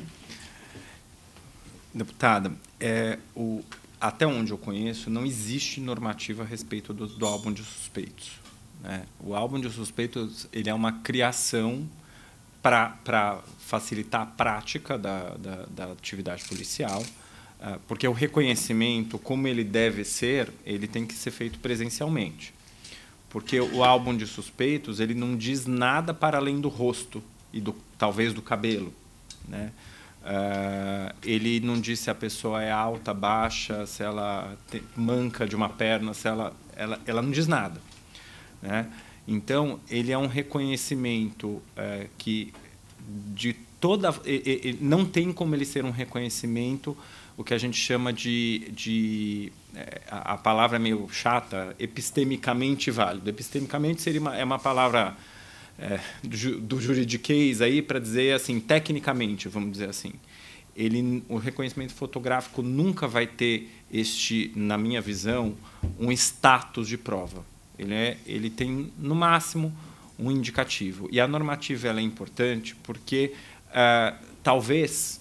Deputada, é, o, até onde eu conheço, não existe normativa a respeito do, do álbum de suspeitos. Né? O álbum de suspeitos ele é uma criação para facilitar a prática da, da, da atividade policial, porque o reconhecimento, como ele deve ser, ele tem que ser feito presencialmente. Porque o álbum de suspeitos, ele não diz nada para além do rosto e do talvez do cabelo, né? Uh, ele não diz se a pessoa é alta, baixa, se ela tem, manca de uma perna, se ela, ela, ela não diz nada, né? Então ele é um reconhecimento uh, que de toda não tem como ele ser um reconhecimento o que a gente chama de, de é, a, palavra é meio chata, epistemicamente válido. Epistemicamente seria uma, é uma palavra é, do, do juridiquês aí para dizer assim, tecnicamente, vamos dizer assim. Ele, o reconhecimento fotográfico nunca vai ter este, na minha visão, um status de prova. Ele, é, ele tem, no máximo, um indicativo. E a normativa ela é importante porque, uh, talvez,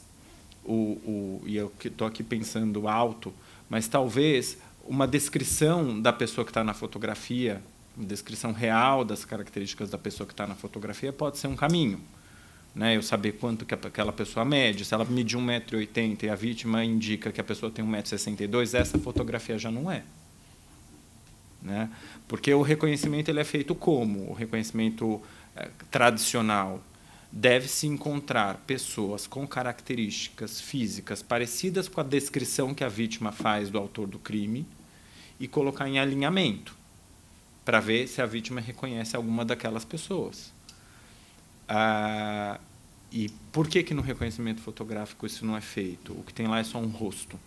o, o, e eu estou aqui pensando alto, mas talvez uma descrição da pessoa que está na fotografia descrição real das características da pessoa que está na fotografia pode ser um caminho. Né? Eu saber quanto que aquela pessoa mede. Se ela medir 1,80m e a vítima indica que a pessoa tem 1,62m, essa fotografia já não é. Né? Porque o reconhecimento ele é feito como? O reconhecimento é, tradicional deve-se encontrar pessoas com características físicas parecidas com a descrição que a vítima faz do autor do crime e colocar em alinhamento para ver se a vítima reconhece alguma daquelas pessoas. Ah, e por que que no reconhecimento fotográfico isso não é feito? O que tem lá é só um rosto.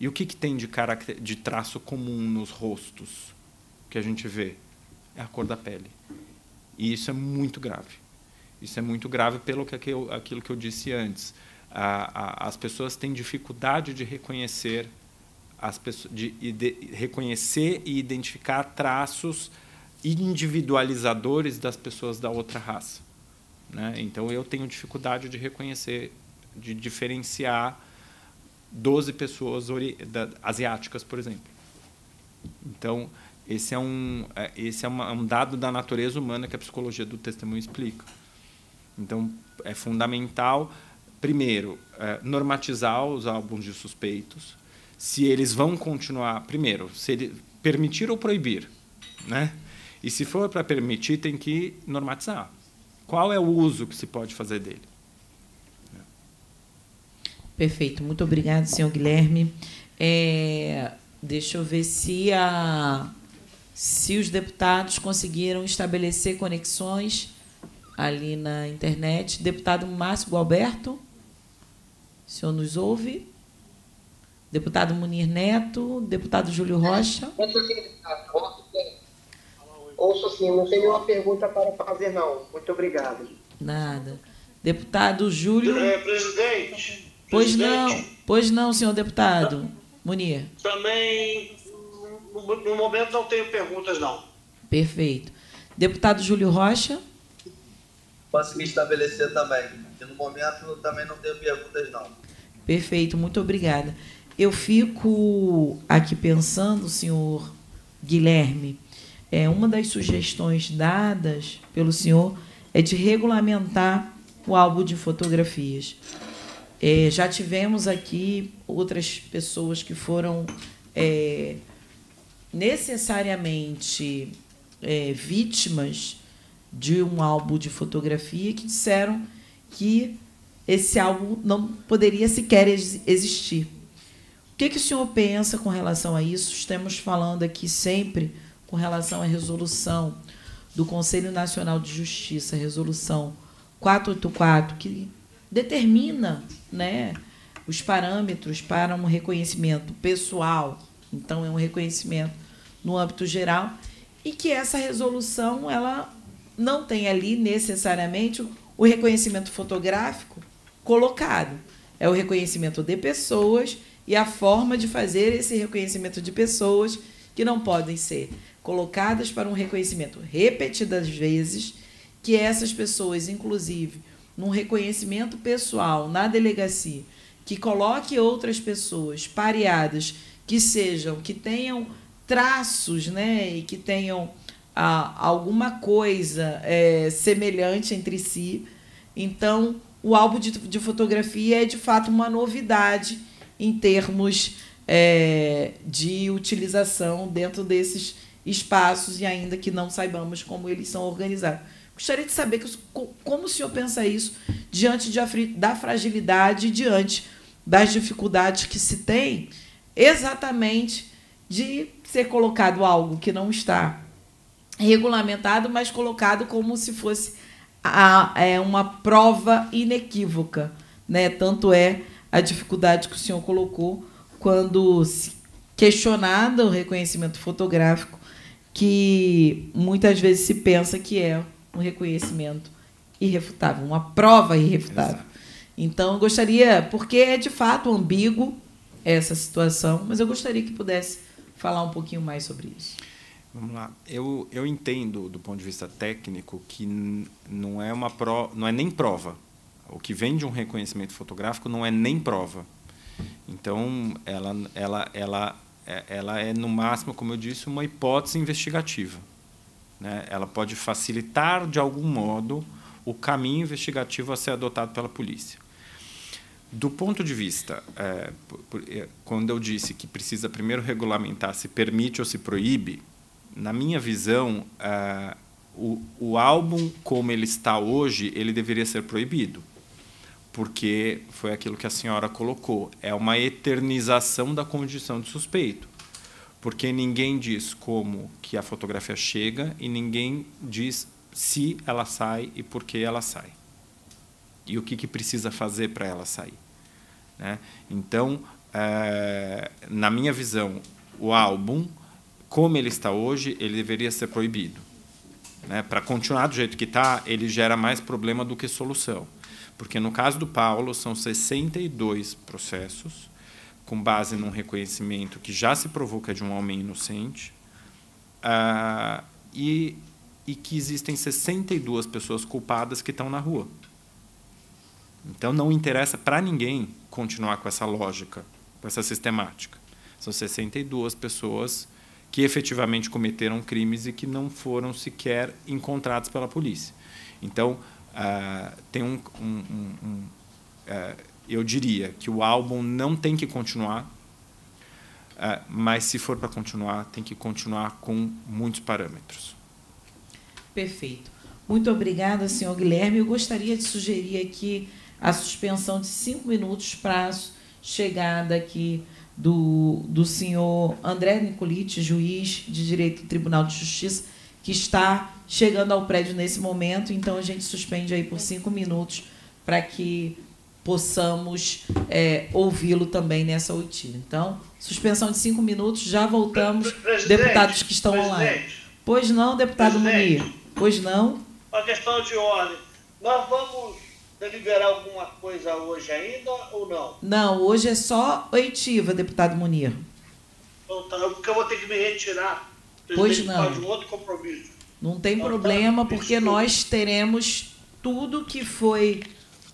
E o que, que tem de, de traço comum nos rostos que a gente vê? É a cor da pele. E isso é muito grave. Isso é muito grave pelo que aquilo, que eu disse antes. A, a, as pessoas têm dificuldade de reconhecer as pessoas, de, de reconhecer e identificar traços individualizadores das pessoas da outra raça. Né? Então eu tenho dificuldade de reconhecer, de diferenciar 12 pessoas asiáticas, por exemplo. Então, esse é um, é, esse é um dado da natureza humana que a psicologia do testemunho explica. Então, é fundamental, primeiro, é, normatizar os álbuns de suspeitos, se eles vão continuar, primeiro, se ele permitir ou proibir, né? E se for para permitir, tem que normatizar. Qual é o uso que se pode fazer dele? Perfeito, muito obrigado, senhor Guilherme. É, deixa eu ver se, a, se os deputados conseguiram estabelecer conexões ali na internet. Deputado Márcio Gualberto, o senhor nos ouve? Deputado Munir Neto, deputado Júlio Rocha. Ouço sim, não tem nenhuma pergunta para fazer, não. Muito obrigado. Nada. Deputado Júlio. É, presidente. Pois não, pois não, senhor deputado. Munir. Também, no momento, não tenho perguntas, não. Perfeito. Deputado Júlio Rocha. Consegui estabelecer também. E no momento também não tenho perguntas, não. Perfeito, muito obrigada. Eu fico aqui pensando, senhor Guilherme, é, uma das sugestões dadas pelo senhor é de regulamentar o álbum de fotografias. É, já tivemos aqui outras pessoas que foram é, necessariamente é, vítimas de um álbum de fotografia que disseram que esse álbum não poderia sequer existir. O que, que o senhor pensa com relação a isso? Estamos falando aqui sempre com relação à resolução do Conselho Nacional de Justiça, resolução 484, que determina né, os parâmetros para um reconhecimento pessoal, então é um reconhecimento no âmbito geral, e que essa resolução ela não tem ali necessariamente o reconhecimento fotográfico colocado. É o reconhecimento de pessoas e a forma de fazer esse reconhecimento de pessoas que não podem ser colocadas para um reconhecimento repetidas vezes, que essas pessoas, inclusive, num reconhecimento pessoal na delegacia, que coloque outras pessoas pareadas que sejam, que tenham traços, né, e que tenham ah, alguma coisa é, semelhante entre si. Então, o álbum de, de, fotografia é de fato uma novidade em termos é, de utilização dentro desses espaços e ainda que não saibamos como eles são organizados. Gostaria de saber que, como o senhor pensa isso diante de, da fragilidade, diante das dificuldades que se tem, exatamente de ser colocado algo que não está regulamentado, mas colocado como se fosse a, é, uma prova inequívoca. Né? Tanto é a dificuldade que o senhor colocou quando questionado o reconhecimento fotográfico que muitas vezes se pensa que é um reconhecimento irrefutável, uma prova irrefutável. Exato. Então, eu gostaria, porque é de fato ambíguo essa situação, mas eu gostaria que pudesse falar um pouquinho mais sobre isso. Vamos lá. Eu, eu entendo, do ponto de vista técnico, que não é uma pro, não é nem prova. O que vem de um reconhecimento fotográfico não é nem prova. Então, ela, ela, ela é, ela é, no máximo, como eu disse, uma hipótese investigativa. Né? Ela pode facilitar, de algum modo, o caminho investigativo a ser adotado pela polícia. Do ponto de vista, é, é, quando eu disse que precisa primeiro regulamentar se permite ou se proíbe, na minha visão, é, o, o álbum como ele está hoje, ele deveria ser proibido, porque foi aquilo que a senhora colocou, é uma eternização da condição de suspeito, porque ninguém diz como que a fotografia chega e ninguém diz se ela sai e por que ela sai e o que, que precisa fazer para ela sair. Né? Então, é, na minha visão, o álbum, como ele está hoje, ele deveria ser proibido. Né? Para continuar do jeito que está, ele gera mais problema do que solução. Porque no caso do Paulo, são 62 processos, com base num reconhecimento que já se provou que é de um homem inocente, uh, e, e que existem 62 pessoas culpadas que estão na rua. Então não interessa para ninguém continuar com essa lógica, com essa sistemática. São 62 pessoas que efetivamente cometeram crimes e que não foram sequer encontrados pela polícia. Então, uh, tem um, um, um, uh, eu diria que o álbum não tem que continuar, uh, mas se for para continuar, tem que continuar com muitos parâmetros. Perfeito. Muito obrigada, senhor Guilherme. Eu gostaria de sugerir aqui a suspensão de cinco minutos a chegada aqui do, do senhor André Nicolite, juiz de Direito do Tribunal de Justiça, que está chegando ao prédio nesse momento. Então, a gente suspende aí por cinco minutos para que possamos é, ouvi-lo também nessa oitiva. Então, suspensão de cinco minutos, já voltamos. Presidente, deputados que estão online. Pois não, deputado Munir? Pois não? Uma questão de ordem. Nós vamos deliberar alguma coisa hoje ainda ou não? Não, hoje é só oitiva, deputado Munir. Então tá, porque eu vou ter que me retirar. Pois não. Um outro compromisso. Não tem então, problema, tá, porque nós teremos tudo que foi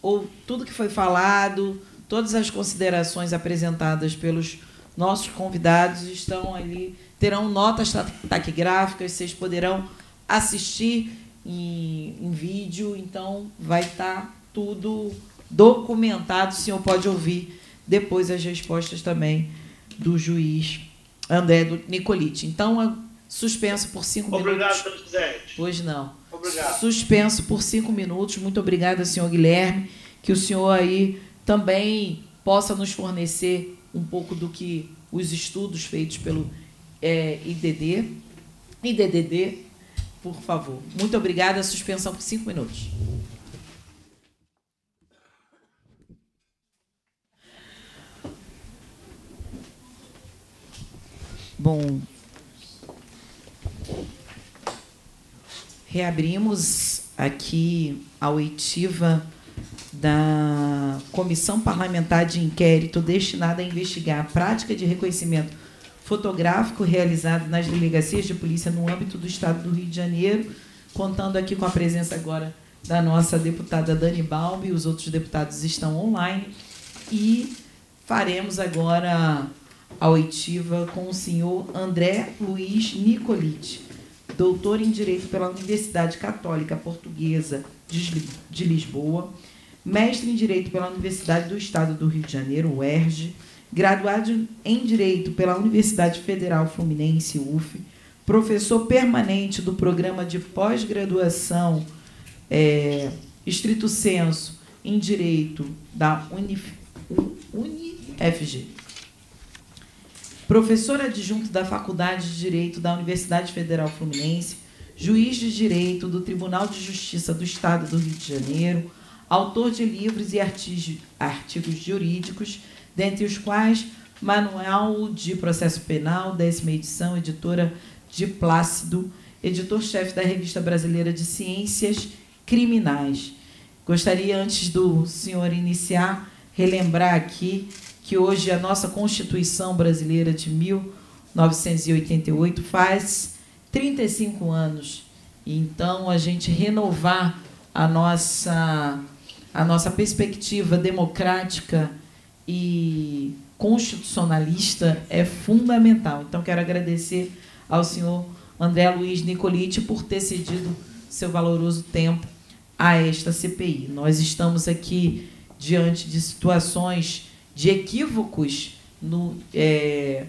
ou tudo que foi falado, todas as considerações apresentadas pelos nossos convidados estão ali, terão notas taquigráficas, vocês poderão assistir em, em vídeo, então vai estar tá tudo documentado. O senhor pode ouvir depois as respostas também do juiz André Nicolite. Então, suspenso por cinco obrigado, minutos. Obrigado, presidente. Pois não. Obrigado. Suspenso por cinco minutos. Muito obrigada, senhor Guilherme. Que o senhor aí também possa nos fornecer um pouco do que os estudos feitos pelo é, IDD. IDDD, por favor. Muito obrigada. Suspensão por cinco minutos. Bom, reabrimos aqui a oitiva da Comissão Parlamentar de Inquérito destinada a investigar a prática de reconhecimento fotográfico realizado nas delegacias de polícia no âmbito do Estado do Rio de Janeiro, contando aqui com a presença agora da nossa deputada Dani Balbi, os outros deputados estão online, e faremos agora a oitiva com o senhor André Luiz Nicolite, doutor em Direito pela Universidade Católica Portuguesa de Lisboa, mestre em Direito pela Universidade do Estado do Rio de Janeiro, UERJ, graduado em Direito pela Universidade Federal Fluminense, UF, professor permanente do programa de pós-graduação é, estrito senso em Direito da Unif, UniFG professor adjunto da Faculdade de Direito da Universidade Federal Fluminense, juiz de direito do Tribunal de Justiça do Estado do Rio de Janeiro, autor de livros e artigos jurídicos, dentre os quais Manual de Processo Penal, décima edição, editora de Plácido, editor-chefe da Revista Brasileira de Ciências Criminais. Gostaria, antes do senhor iniciar, relembrar aqui que hoje a nossa Constituição brasileira de 1988 faz 35 anos. Então, a gente renovar a nossa, a nossa perspectiva democrática e constitucionalista é fundamental. Então, quero agradecer ao senhor André Luiz Nicolite por ter cedido seu valoroso tempo a esta CPI. Nós estamos aqui diante de situações de equívocos no, é,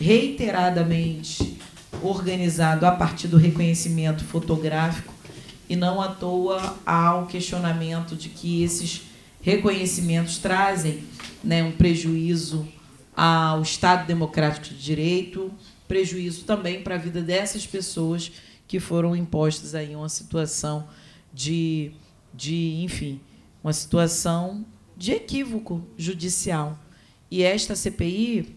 reiteradamente organizado a partir do reconhecimento fotográfico e não à toa há o questionamento de que esses reconhecimentos trazem né, um prejuízo ao Estado Democrático de Direito, prejuízo também para a vida dessas pessoas que foram impostas aí uma situação de, de enfim, uma situação de equívoco judicial. E esta CPI,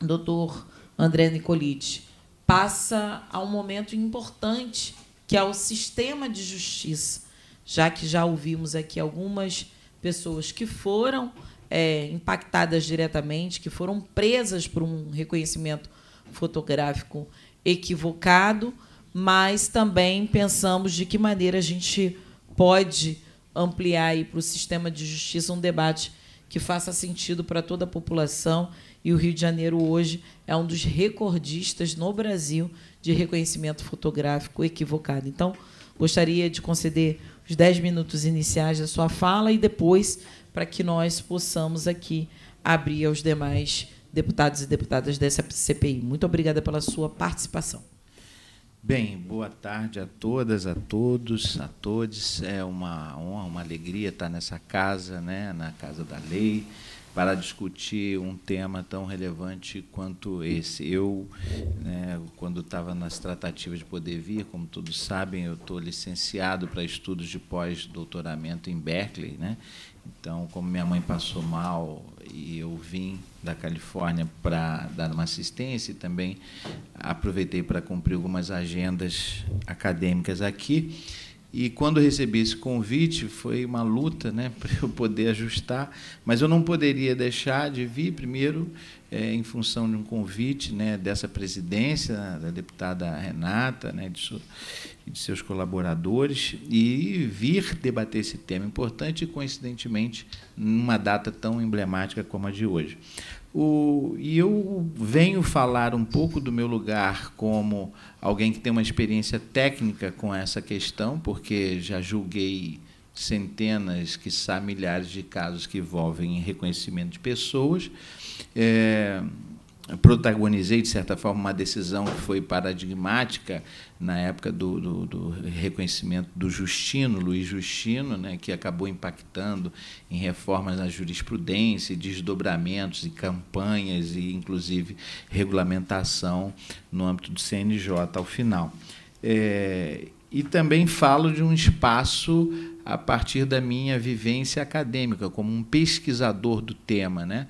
doutor André Nicolite, passa a um momento importante, que é o sistema de justiça, já que já ouvimos aqui algumas pessoas que foram é, impactadas diretamente, que foram presas por um reconhecimento fotográfico equivocado, mas também pensamos de que maneira a gente pode ampliar para o sistema de justiça um debate que faça sentido para toda a população. E o Rio de Janeiro hoje é um dos recordistas no Brasil de reconhecimento fotográfico equivocado. Então, gostaria de conceder os 10 minutos iniciais da sua fala e depois para que nós possamos aqui abrir aos demais deputados e deputadas dessa CPI. Muito obrigada pela sua participação. Bem, boa tarde a todas, a todos, a todos. É uma honra, uma alegria estar nessa casa, né, na Casa da Lei, para discutir um tema tão relevante quanto esse. Eu, né, quando estava nas tratativas de poder vir, como todos sabem, eu estou licenciado para estudos de pós-doutoramento em Berkeley, né? Então, como minha mãe passou mal e eu vim da Califórnia para dar uma assistência e também aproveitei para cumprir algumas agendas acadêmicas aqui. E quando recebi esse convite, foi uma luta né, *laughs* para eu poder ajustar, mas eu não poderia deixar de vir, primeiro, é, em função de um convite né, dessa presidência, da deputada Renata, né, de, e de seus colaboradores e vir debater esse tema importante coincidentemente, numa data tão emblemática como a de hoje. O, e eu venho falar um pouco do meu lugar como alguém que tem uma experiência técnica com essa questão, porque já julguei centenas, quiçá milhares de casos que envolvem reconhecimento de pessoas. É, protagonizei, de certa forma, uma decisão que foi paradigmática na época do, do, do, reconhecimento do Justino, Luiz Justino, né, que acabou impactando em reformas na jurisprudência, desdobramentos e campanhas e, inclusive, regulamentação no âmbito do CNJ ao final. É, e também falo de um espaço a partir da minha vivência acadêmica, como um pesquisador do tema, né?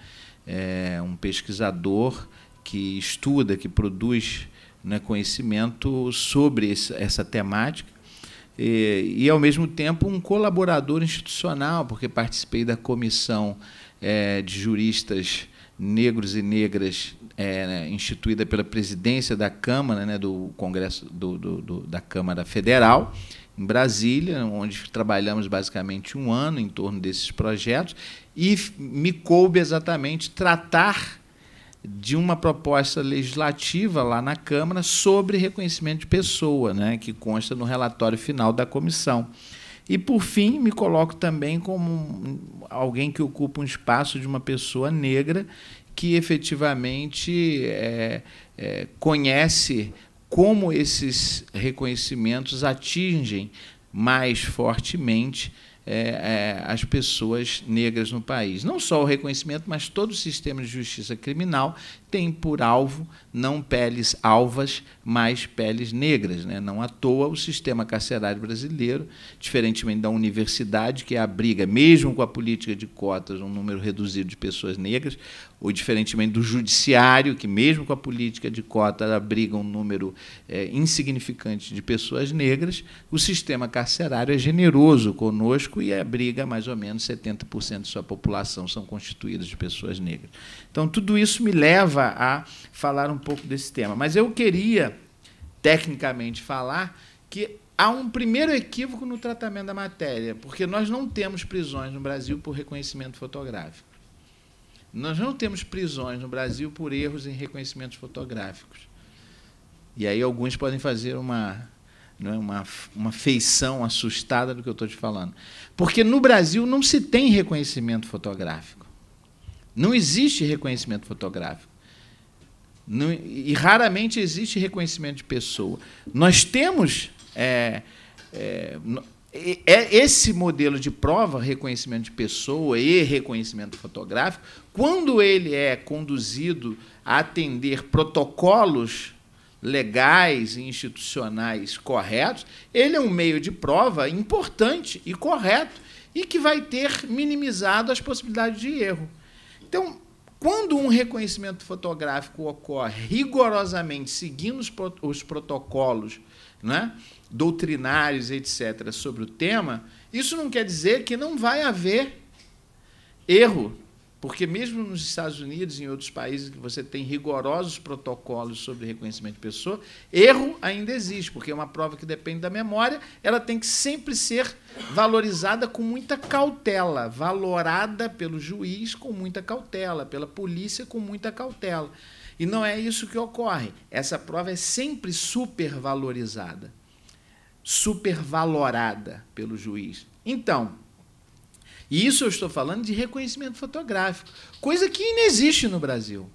é um pesquisador que estuda, que produz né, conhecimento sobre essa temática. E, e, ao mesmo tempo, um colaborador institucional, porque participei da comissão é, de juristas negros e negras é, né, instituída pela presidência da Câmara, né, do Congresso do, do, do, da Câmara Federal, em Brasília, onde trabalhamos basicamente um ano em torno desses projetos, e me coube exatamente tratar de uma proposta legislativa lá na Câmara sobre reconhecimento de pessoa, né, que consta no relatório final da comissão. E, por fim, me coloco também como alguém que ocupa um espaço de uma pessoa negra que efetivamente é, é, conhece como esses reconhecimentos atingem mais fortemente é, é, as pessoas negras no país. Não só o reconhecimento, mas todo o sistema de justiça criminal tem por alvo não peles alvas, mas peles negras. Né? Não à toa o sistema carcerário brasileiro, diferentemente da universidade, que abriga, mesmo com a política de cotas, um número reduzido de pessoas negras, ou diferentemente do judiciário, que mesmo com a política de cotas abriga um número é, insignificante de pessoas negras, o sistema carcerário é generoso conosco e abriga mais ou menos 70% de sua população são constituídas de pessoas negras. Então, tudo isso me leva a falar um pouco desse tema. Mas eu queria, tecnicamente, falar que há um primeiro equívoco no tratamento da matéria, porque nós não temos prisões no Brasil por reconhecimento fotográfico. Nós não temos prisões no Brasil por erros em reconhecimentos fotográficos. E aí alguns podem fazer uma, não é, uma, uma feição assustada do que eu estou te falando. Porque no Brasil não se tem reconhecimento fotográfico. Não existe reconhecimento fotográfico. Não, e raramente existe reconhecimento de pessoa. Nós temos é, é, é, esse modelo de prova, reconhecimento de pessoa e reconhecimento fotográfico, quando ele é conduzido a atender protocolos legais e institucionais corretos, ele é um meio de prova importante e correto e que vai ter minimizado as possibilidades de erro. Então, quando um reconhecimento fotográfico ocorre rigorosamente seguindo os, os protocolos né, doutrinários, etc., sobre o tema, isso não quer dizer que não vai haver erro porque mesmo nos Estados Unidos e em outros países que você tem rigorosos protocolos sobre reconhecimento de pessoa, erro ainda existe, porque é uma prova que depende da memória, ela tem que sempre ser valorizada com muita cautela, valorada pelo juiz com muita cautela, pela polícia com muita cautela. E não é isso que ocorre. Essa prova é sempre supervalorizada, supervalorada pelo juiz. Então, isso eu estou falando de reconhecimento fotográfico, coisa que inexiste no Brasil.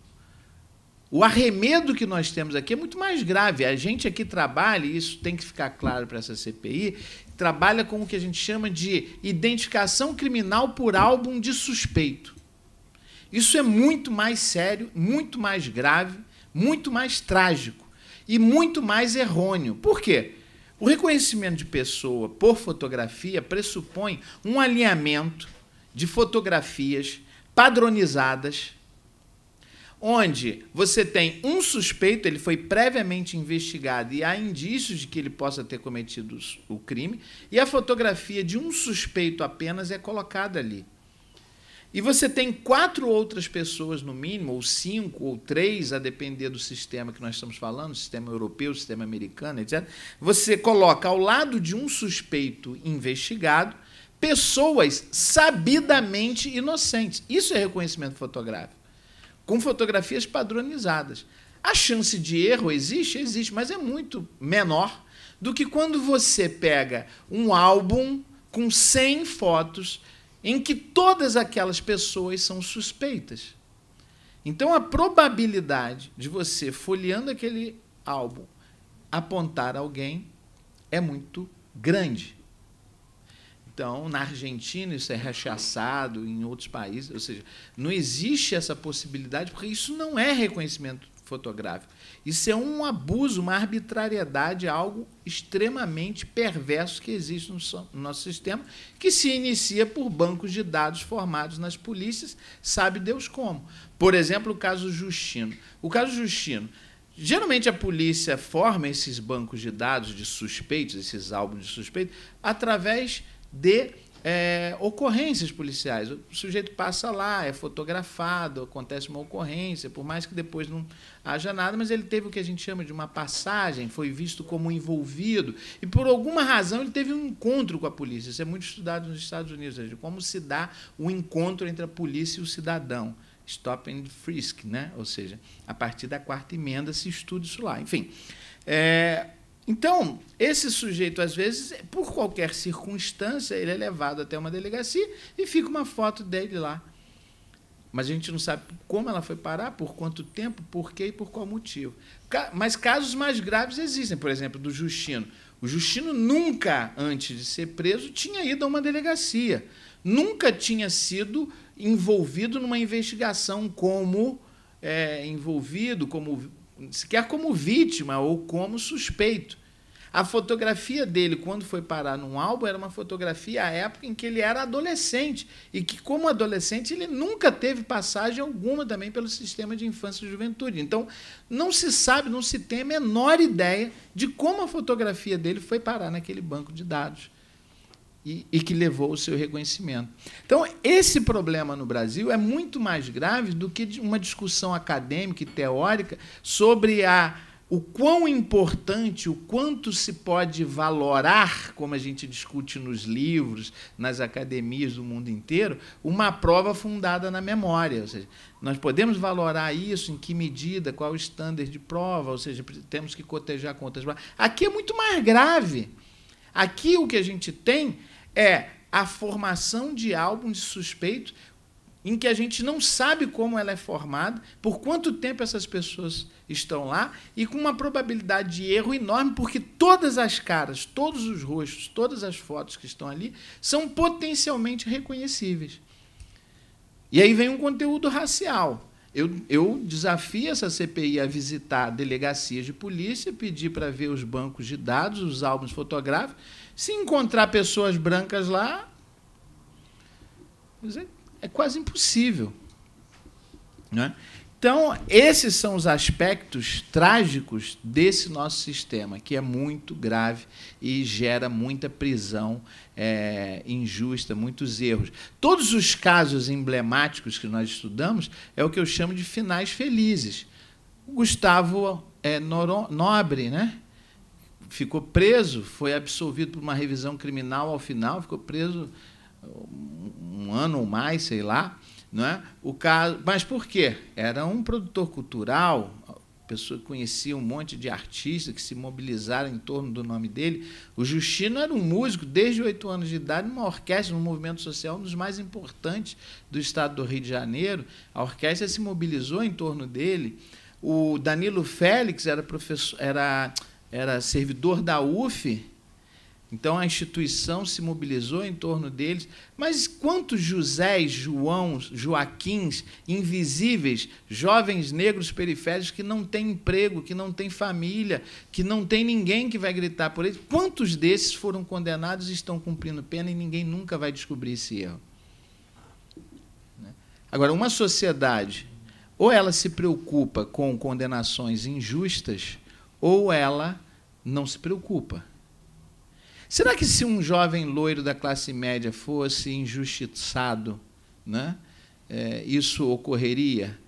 O arremedo que nós temos aqui é muito mais grave. A gente aqui trabalha, e isso tem que ficar claro para essa CPI, trabalha com o que a gente chama de identificação criminal por álbum de suspeito. Isso é muito mais sério, muito mais grave, muito mais trágico e muito mais errôneo. Por quê? O reconhecimento de pessoa por fotografia pressupõe um alinhamento de fotografias padronizadas, onde você tem um suspeito, ele foi previamente investigado e há indícios de que ele possa ter cometido o crime, e a fotografia de um suspeito apenas é colocada ali. E você tem quatro outras pessoas, no mínimo, ou cinco, ou três, a depender do sistema que nós estamos falando, sistema europeu, sistema americano, etc. Você coloca ao lado de um suspeito investigado pessoas sabidamente inocentes. Isso é reconhecimento fotográfico, com fotografias padronizadas. A chance de erro existe? Existe, mas é muito menor do que quando você pega um álbum com 100 fotos em que todas aquelas pessoas são suspeitas. Então a probabilidade de você, folheando aquele álbum, apontar alguém é muito grande. Então, na Argentina isso é rechaçado, em outros países, ou seja, não existe essa possibilidade, porque isso não é reconhecimento fotográfico. Isso é um abuso, uma arbitrariedade, algo extremamente perverso que existe no nosso sistema, que se inicia por bancos de dados formados nas polícias, sabe Deus como. Por exemplo, o caso Justino. O caso Justino, geralmente a polícia forma esses bancos de dados de suspeitos, esses álbuns de suspeitos, através de é, ocorrências policiais. O sujeito passa lá, é fotografado, acontece uma ocorrência, por mais que depois não haja nada, mas ele teve o que a gente chama de uma passagem, foi visto como envolvido, e por alguma razão ele teve um encontro com a polícia. Isso é muito estudado nos Estados Unidos, seja, como se dá o encontro entre a polícia e o cidadão. Stop and frisk, né? ou seja, a partir da quarta emenda se estuda isso lá. Enfim, é, então, esse sujeito, às vezes, por qualquer circunstância, ele é levado até uma delegacia e fica uma foto dele lá. Mas a gente não sabe como ela foi parar, por quanto tempo, por quê e por qual motivo. Mas casos mais graves existem, por exemplo, do Justino. O Justino nunca, antes de ser preso, tinha ido a uma delegacia. Nunca tinha sido envolvido numa investigação como é, envolvido, como sequer como vítima ou como suspeito. A fotografia dele, quando foi parar num álbum, era uma fotografia à época em que ele era adolescente. E que, como adolescente, ele nunca teve passagem alguma também pelo sistema de infância e juventude. Então, não se sabe, não se tem a menor ideia de como a fotografia dele foi parar naquele banco de dados e, e, que levou o seu reconhecimento. Então, esse problema no Brasil é muito mais grave do que uma discussão acadêmica e teórica sobre a o quão importante, o quanto se pode valorar, como a gente discute nos livros, nas academias do mundo inteiro, uma prova fundada na memória. Ou seja, nós podemos valorar isso, em que medida, qual o estándar de prova, ou seja, temos que cotejar com outras. Aqui é muito mais grave. Aqui o que a gente tem é a formação de álbuns de suspeitos em que a gente não sabe como ela é formada, por quanto tempo essas pessoas estão lá, e com uma probabilidade de erro enorme, porque todas as caras, todos os rostos, todas as fotos que estão ali são potencialmente reconhecíveis. E aí vem um conteúdo racial. Eu, eu desafio essa CPI a visitar delegacias de polícia, pedir para ver os bancos de dados, os álbuns fotográficos. Se encontrar pessoas brancas lá, é quase impossível. Né? Então, esses são os aspectos trágicos desse nosso sistema, que é muito grave e gera muita prisão é, injusta, muitos erros. Todos os casos emblemáticos que nós estudamos é o que eu chamo de finais felizes. O Gustavo é, Nobre, né? Ficou preso, foi absolvido por uma revisão criminal ao final, ficou preso um ano ou mais, sei lá. Não é? o caso, mas por quê? Era um produtor cultural, pessoa conhecia um monte de artistas que se mobilizaram em torno do nome dele. O Justino era um músico desde oito anos de idade, numa orquestra, num movimento social, um dos mais importantes do estado do Rio de Janeiro. A orquestra se mobilizou em torno dele. O Danilo Félix era professor, era, era servidor da UF, então a instituição se mobilizou em torno deles. Mas quantos Josés, Joãos, Joaquins, invisíveis, jovens negros periféricos que não têm emprego, que não têm família, que não tem ninguém que vai gritar por eles, quantos desses foram condenados e estão cumprindo pena e ninguém nunca vai descobrir esse erro? Né? Agora, uma sociedade, ou ela se preocupa com condenações injustas, ou ela não se preocupa. Será que se um jovem loiro da classe média fosse injustiçado, né, é, isso ocorreria?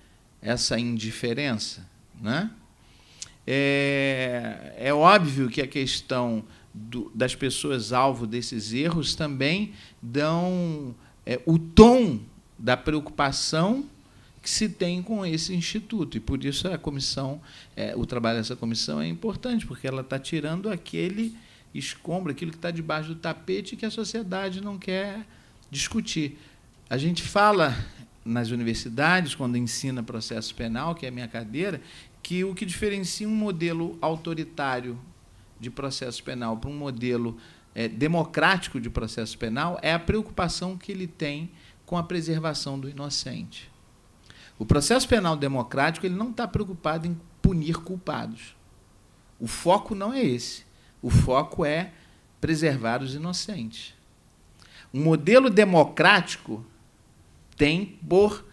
Essa indiferença? Né? É, é óbvio que a questão do, das pessoas alvo desses erros também dão é, o tom da preocupação que se tem com esse instituto. E por isso a comissão, é, o trabalho dessa comissão é importante, porque ela está tirando aquele escombro, aquilo que está debaixo do tapete que a sociedade não quer discutir. A gente fala nas universidades, quando ensina processo penal, que é a minha cadeira, que o que diferencia um modelo autoritário de processo penal para um modelo é, democrático de processo penal é a preocupação que ele tem com a preservação do inocente. O processo penal democrático ele não está preocupado em punir culpados. O foco não é esse. O foco é preservar os inocentes. Um modelo democrático tem por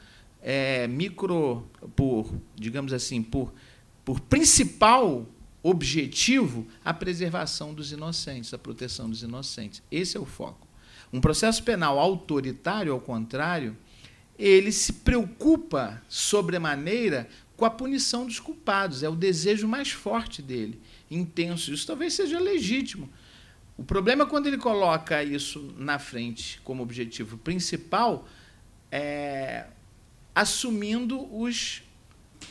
é, micro, por digamos assim, por, por principal objetivo a preservação dos inocentes, a proteção dos inocentes. Esse é o foco. Um processo penal autoritário, ao contrário, ele se preocupa sobremaneira com a punição dos culpados, é o desejo mais forte dele intenso. Isso talvez seja legítimo. O problema é quando ele coloca isso na frente como objetivo principal, é, assumindo os,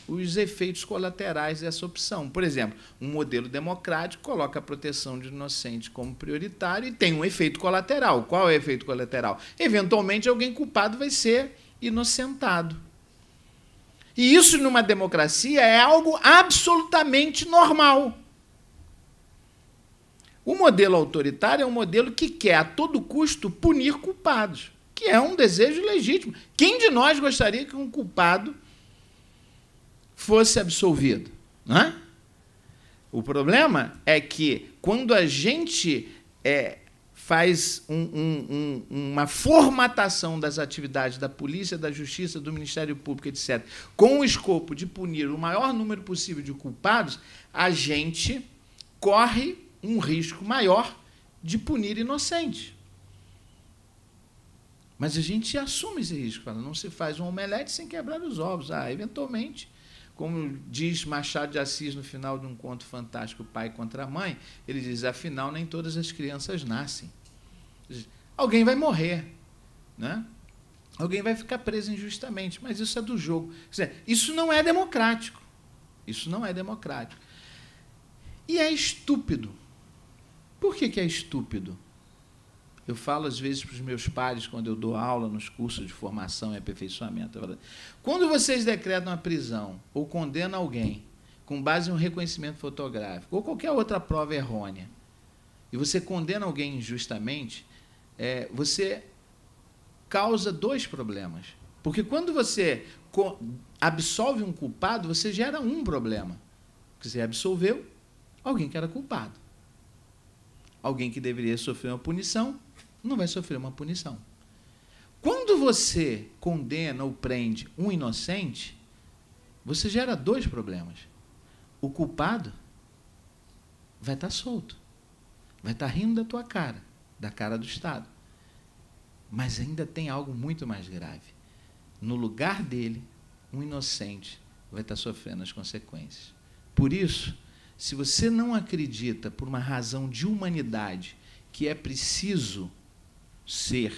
os efeitos colaterais dessa opção. Por exemplo, um modelo democrático coloca a proteção de inocentes como prioritário e tem um efeito colateral. Qual é o efeito colateral? Eventualmente, alguém culpado vai ser inocentado. E isso, numa democracia, é algo absolutamente normal. O modelo autoritário é um modelo que quer, a todo custo, punir culpados, que é um desejo legítimo. Quem de nós gostaria que um culpado fosse absolvido? Não é? O problema é que, quando a gente é, faz um, um, um, uma formatação das atividades da polícia, da justiça, do Ministério Público, etc., com o escopo de punir o maior número possível de culpados, a gente corre um risco maior de punir inocentes. Mas a gente assume esse risco, não se faz um omelete sem quebrar os ovos. Ah, eventualmente, como diz Machado de Assis no final de um conto fantástico, Pai contra a Mãe, ele diz: afinal, nem todas as crianças nascem. Alguém vai morrer. Né? Alguém vai ficar preso injustamente, mas isso é do jogo. Dizer, isso não é democrático. Isso não é democrático. E é estúpido. Por que, que é estúpido? Eu falo às vezes para os meus pares, quando eu dou aula nos cursos de formação e aperfeiçoamento. Quando vocês decretam a prisão ou condenam alguém com base em um reconhecimento fotográfico ou qualquer outra prova errônea, e você condena alguém injustamente, é, você causa dois problemas. Porque quando você absolve um culpado, você gera um problema. Você absolveu alguém que era culpado. Alguém que deveria sofrer uma punição, não vai sofrer uma punição. Quando você condena ou prende um inocente, você gera dois problemas. O culpado vai estar solto, vai estar rindo da tua cara, da cara do Estado. Mas ainda tem algo muito mais grave. No lugar dele, um inocente vai estar sofrendo as consequências. Por isso, se você não acredita, por uma razão de humanidade, que é preciso ser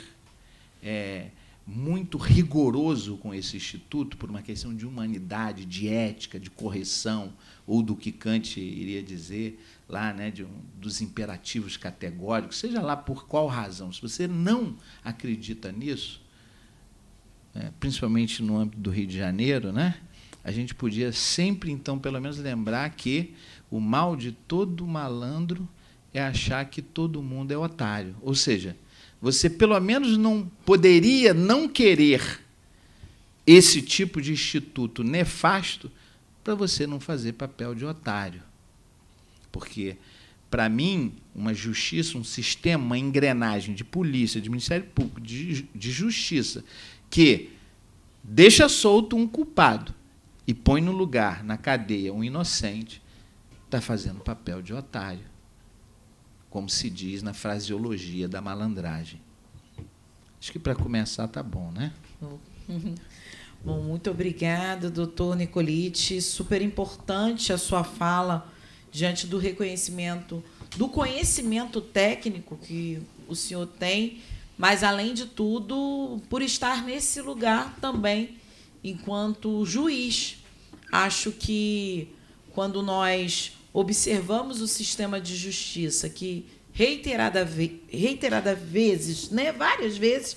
é, muito rigoroso com esse instituto, por uma questão de humanidade, de ética, de correção, ou do que Kant iria dizer lá, né, de um, dos imperativos categóricos, seja lá por qual razão, se você não acredita nisso, é, principalmente no âmbito do Rio de Janeiro, né, a gente podia sempre, então, pelo menos lembrar que o mal de todo malandro é achar que todo mundo é otário. Ou seja, você pelo menos não poderia não querer esse tipo de instituto nefasto para você não fazer papel de otário. Porque, para mim, uma justiça, um sistema, uma engrenagem de polícia, de Ministério Público, de, de justiça, que deixa solto um culpado e põe no lugar, na cadeia, um inocente, está fazendo papel de otário, como se diz na fraseologia da malandragem. Acho que para começar tá bom, né? *laughs* Bom, muito obrigada, doutor Nicolite. Super importante a sua fala diante do reconhecimento, do conhecimento técnico que o senhor tem, mas, além de tudo, por estar nesse lugar também enquanto juiz. Acho que quando nós observamos o sistema de justiça, que reiterada, reiterada vezes, né, várias vezes,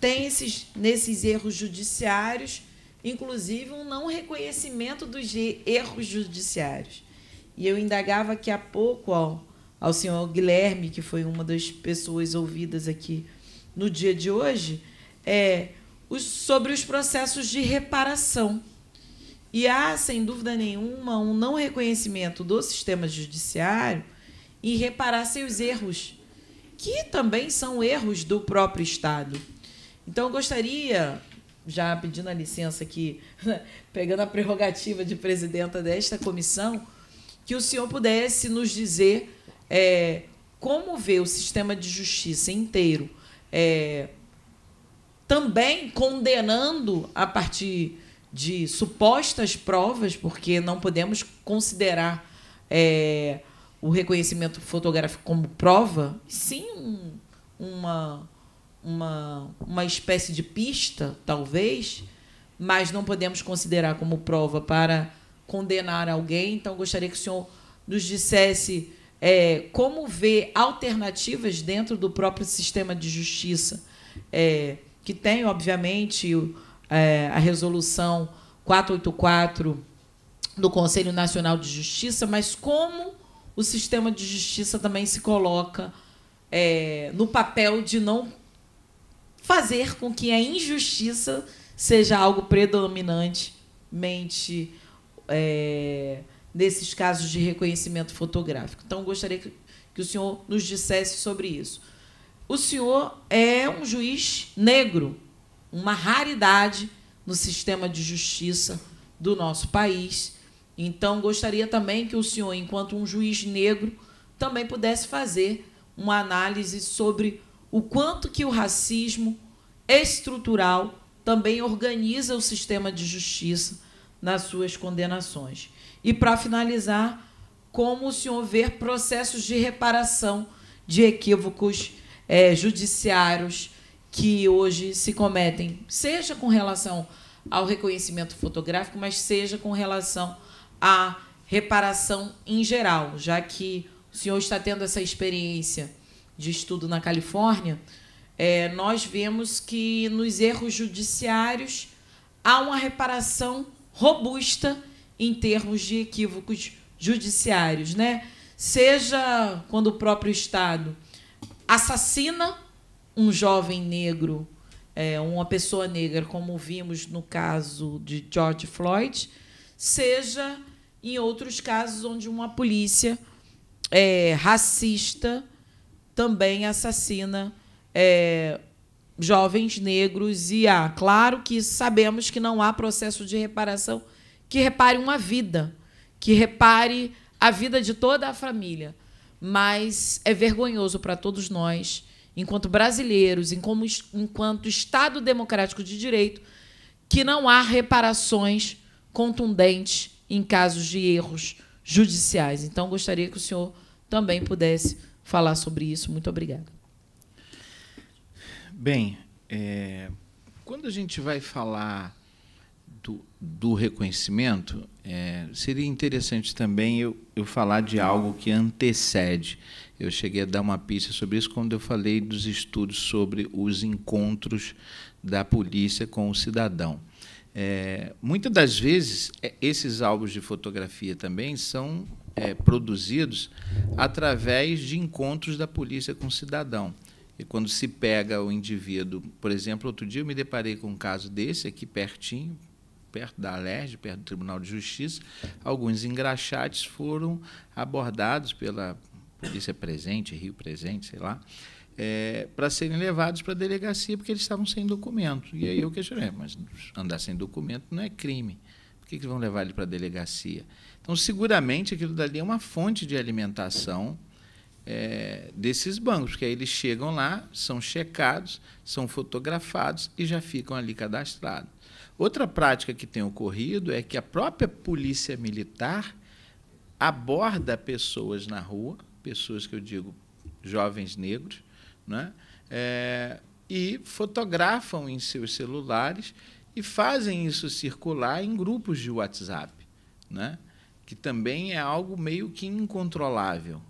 tem esses, nesses erros judiciários, inclusive um não reconhecimento dos erros judiciários. E eu indagava aqui há pouco ao, ao senhor Guilherme, que foi uma das pessoas ouvidas aqui no dia de hoje, é, os, sobre os processos de reparação. E há, sem dúvida nenhuma, um não reconhecimento do sistema judiciário em reparar seus erros, que também são erros do próprio Estado. Então, eu gostaria, já pedindo a licença aqui, *laughs* pegando a prerrogativa de presidenta desta comissão, que o senhor pudesse nos dizer é, como vê o sistema de justiça inteiro, é, também condenando a partir de supostas provas, porque não podemos considerar é, o reconhecimento fotográfico como prova, sim um, uma, uma, uma espécie de pista, talvez, mas não podemos considerar como prova para condenar alguém. Então, gostaria que o senhor nos dissesse é, como vê alternativas dentro do próprio sistema de justiça, é, que tem, obviamente, é, a resolução 484 do Conselho Nacional de Justiça, mas como o sistema de justiça também se coloca é, no papel de não fazer com que a injustiça seja algo predominantemente é, nesses casos de reconhecimento fotográfico. Então, gostaria que, que o senhor nos dissesse sobre isso. O senhor é um juiz negro, uma raridade no sistema de justiça do nosso país. Então, gostaria também que o senhor, enquanto um juiz negro, também pudesse fazer uma análise sobre o quanto que o racismo estrutural também organiza o sistema de justiça nas suas condenações. E para finalizar, como o senhor vê processos de reparação de equívocos é, judiciários que hoje se cometem, seja com relação ao reconhecimento fotográfico, mas seja com relação à reparação em geral, já que o senhor está tendo essa experiência de estudo na Califórnia, é, nós vemos que nos erros judiciários há uma reparação robusta em termos de equívocos judiciários, né? Seja quando o próprio Estado assassina um jovem negro, é, uma pessoa negra, como vimos no caso de George Floyd, seja em outros casos onde uma polícia é, racista também assassina é, jovens negros. E há, claro que sabemos que não há processo de reparação que repare uma vida, que repare a vida de toda a família, mas é vergonhoso para todos nós, enquanto brasileiros, enquanto Estado democrático de direito, que não há reparações contundentes em casos de erros judiciais. Então, gostaria que o senhor também pudesse falar sobre isso. Muito obrigada. Bem, é, quando a gente vai falar do, do reconhecimento, é, seria interessante também eu, eu falar de algo que antecede. Eu cheguei a dar uma pista sobre isso quando eu falei dos estudos sobre os encontros da polícia com o cidadão. É, muitas das vezes, é, esses álbuns de fotografia também são é, produzidos através de encontros da polícia com o cidadão. E quando se pega o indivíduo, por exemplo, outro dia eu me deparei com um caso desse aqui pertinho, perto da Alerj, perto do Tribunal de Justiça, alguns engraxates foram abordados pela Polícia Presente, Rio Presente, sei lá, é, para serem levados para a delegacia porque eles estavam sem documento. E aí eu questionei, mas andar sem documento não é crime. Por que, que vão levar ele para a delegacia? Então, seguramente, aquilo dali é uma fonte de alimentação é, desses bancos, porque aí eles chegam lá, são checados, são fotografados e já ficam ali cadastrados. Outra prática que tem ocorrido é que a própria polícia militar aborda pessoas na rua, pessoas que eu digo jovens negros, né? É, e fotografam em seus celulares e fazem isso circular em grupos de WhatsApp, né? que também é algo meio que incontrolável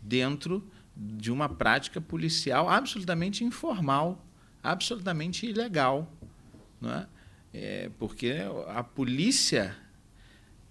dentro de uma prática policial absolutamente informal, absolutamente ilegal. Não é? É, porque a polícia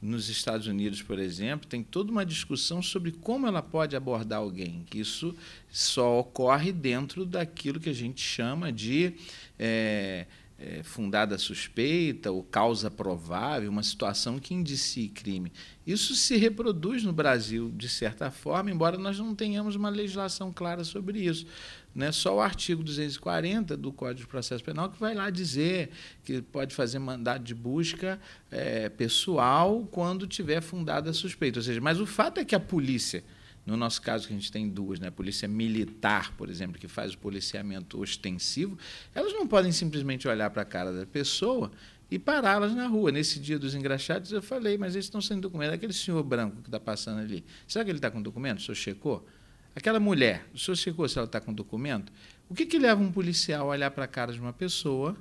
nos Estados Unidos, por exemplo, tem toda uma discussão sobre como ela pode abordar alguém, que isso só ocorre dentro daquilo que a gente chama de é, é, fundada suspeita ou causa provável, uma situação que indicie crime. Isso se reproduz no Brasil, de certa forma, embora nós não tenhamos uma legislação clara sobre isso. Né? Só o artigo 240 do Código de Processo Penal que vai lá dizer que pode fazer mandado de busca é, pessoal quando tiver fundada a suspeita. Ou seja, mas o fato é que a polícia, no nosso caso, que a gente tem duas, né? a polícia militar, por exemplo, que faz o policiamento ostensivo, elas não podem simplesmente olhar para a cara da pessoa e pará-las na rua. Nesse dia dos engraxados, eu falei, mas eles estão sem documento. Aquele senhor branco que está passando ali, será que ele está com documento? O senhor checou? Aquela mulher, o senhor chegou se ela está com documento? O que, que leva um policial a olhar para a cara de uma pessoa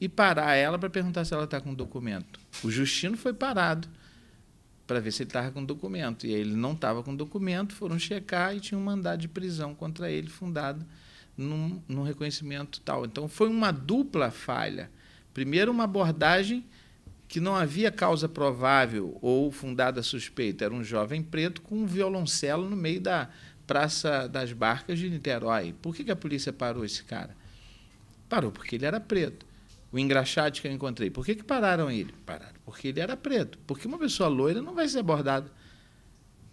e parar ela para perguntar se ela está com documento? O Justino foi parado para ver se ele estava com documento. E ele não estava com documento, foram checar e tinham um mandado de prisão contra ele, fundado num, num reconhecimento tal. Então foi uma dupla falha. Primeiro, uma abordagem que não havia causa provável ou fundada suspeita. Era um jovem preto com um violoncelo no meio da, Praça das Barcas de Niterói. Por que, que a polícia parou esse cara? Parou porque ele era preto. O engraxate que eu encontrei, por que, que pararam ele? Pararam porque ele era preto. Porque uma pessoa loira não vai ser abordada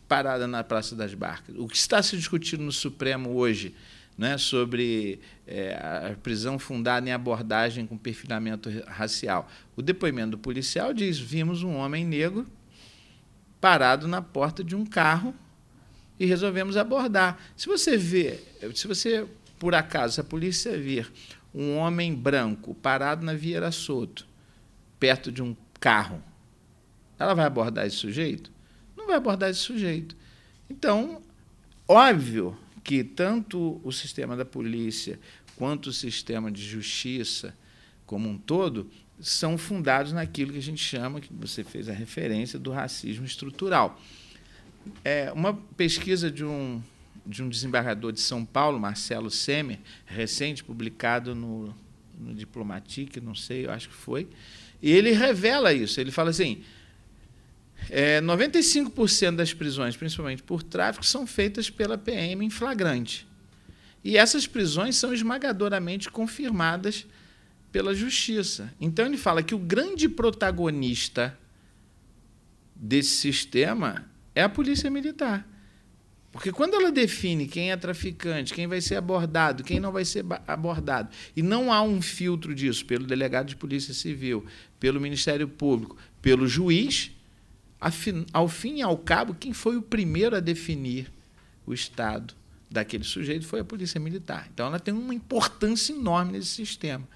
parada na Praça das Barcas. O que está se discutindo no Supremo hoje né, sobre é, a prisão fundada em abordagem com perfilamento racial. O depoimento do policial diz: vimos um homem negro parado na porta de um carro e resolvemos abordar. Se você vê, se você, por acaso, a polícia vir um homem branco parado na Vieira Soto, perto de um carro Ela vai abordar esse sujeito? Não vai abordar esse sujeito. Então, óbvio que tanto o sistema da polícia quanto o sistema de justiça como um todo são fundados naquilo que a gente chama, que você fez a referência, do racismo estrutural. É, uma pesquisa de um, de um desembargador de São Paulo, Marcelo Semer, recente, publicado no, no Diplomatique, não sei, eu acho que foi, e ele revela isso. Ele fala assim: é, 95% das prisões, principalmente por tráfico, são feitas pela PM em flagrante. E essas prisões são esmagadoramente confirmadas pela justiça. Então ele fala que o grande protagonista desse sistema é a polícia militar. Porque quando ela define quem é traficante, quem vai ser abordado, quem não vai ser abordado, e não há um filtro disso pelo delegado de polícia civil, pelo Ministério Público, pelo juiz, ao fim e ao cabo, quem foi o primeiro a definir o Estado daquele sujeito foi a Polícia Militar. Então ela tem uma importância enorme nesse sistema.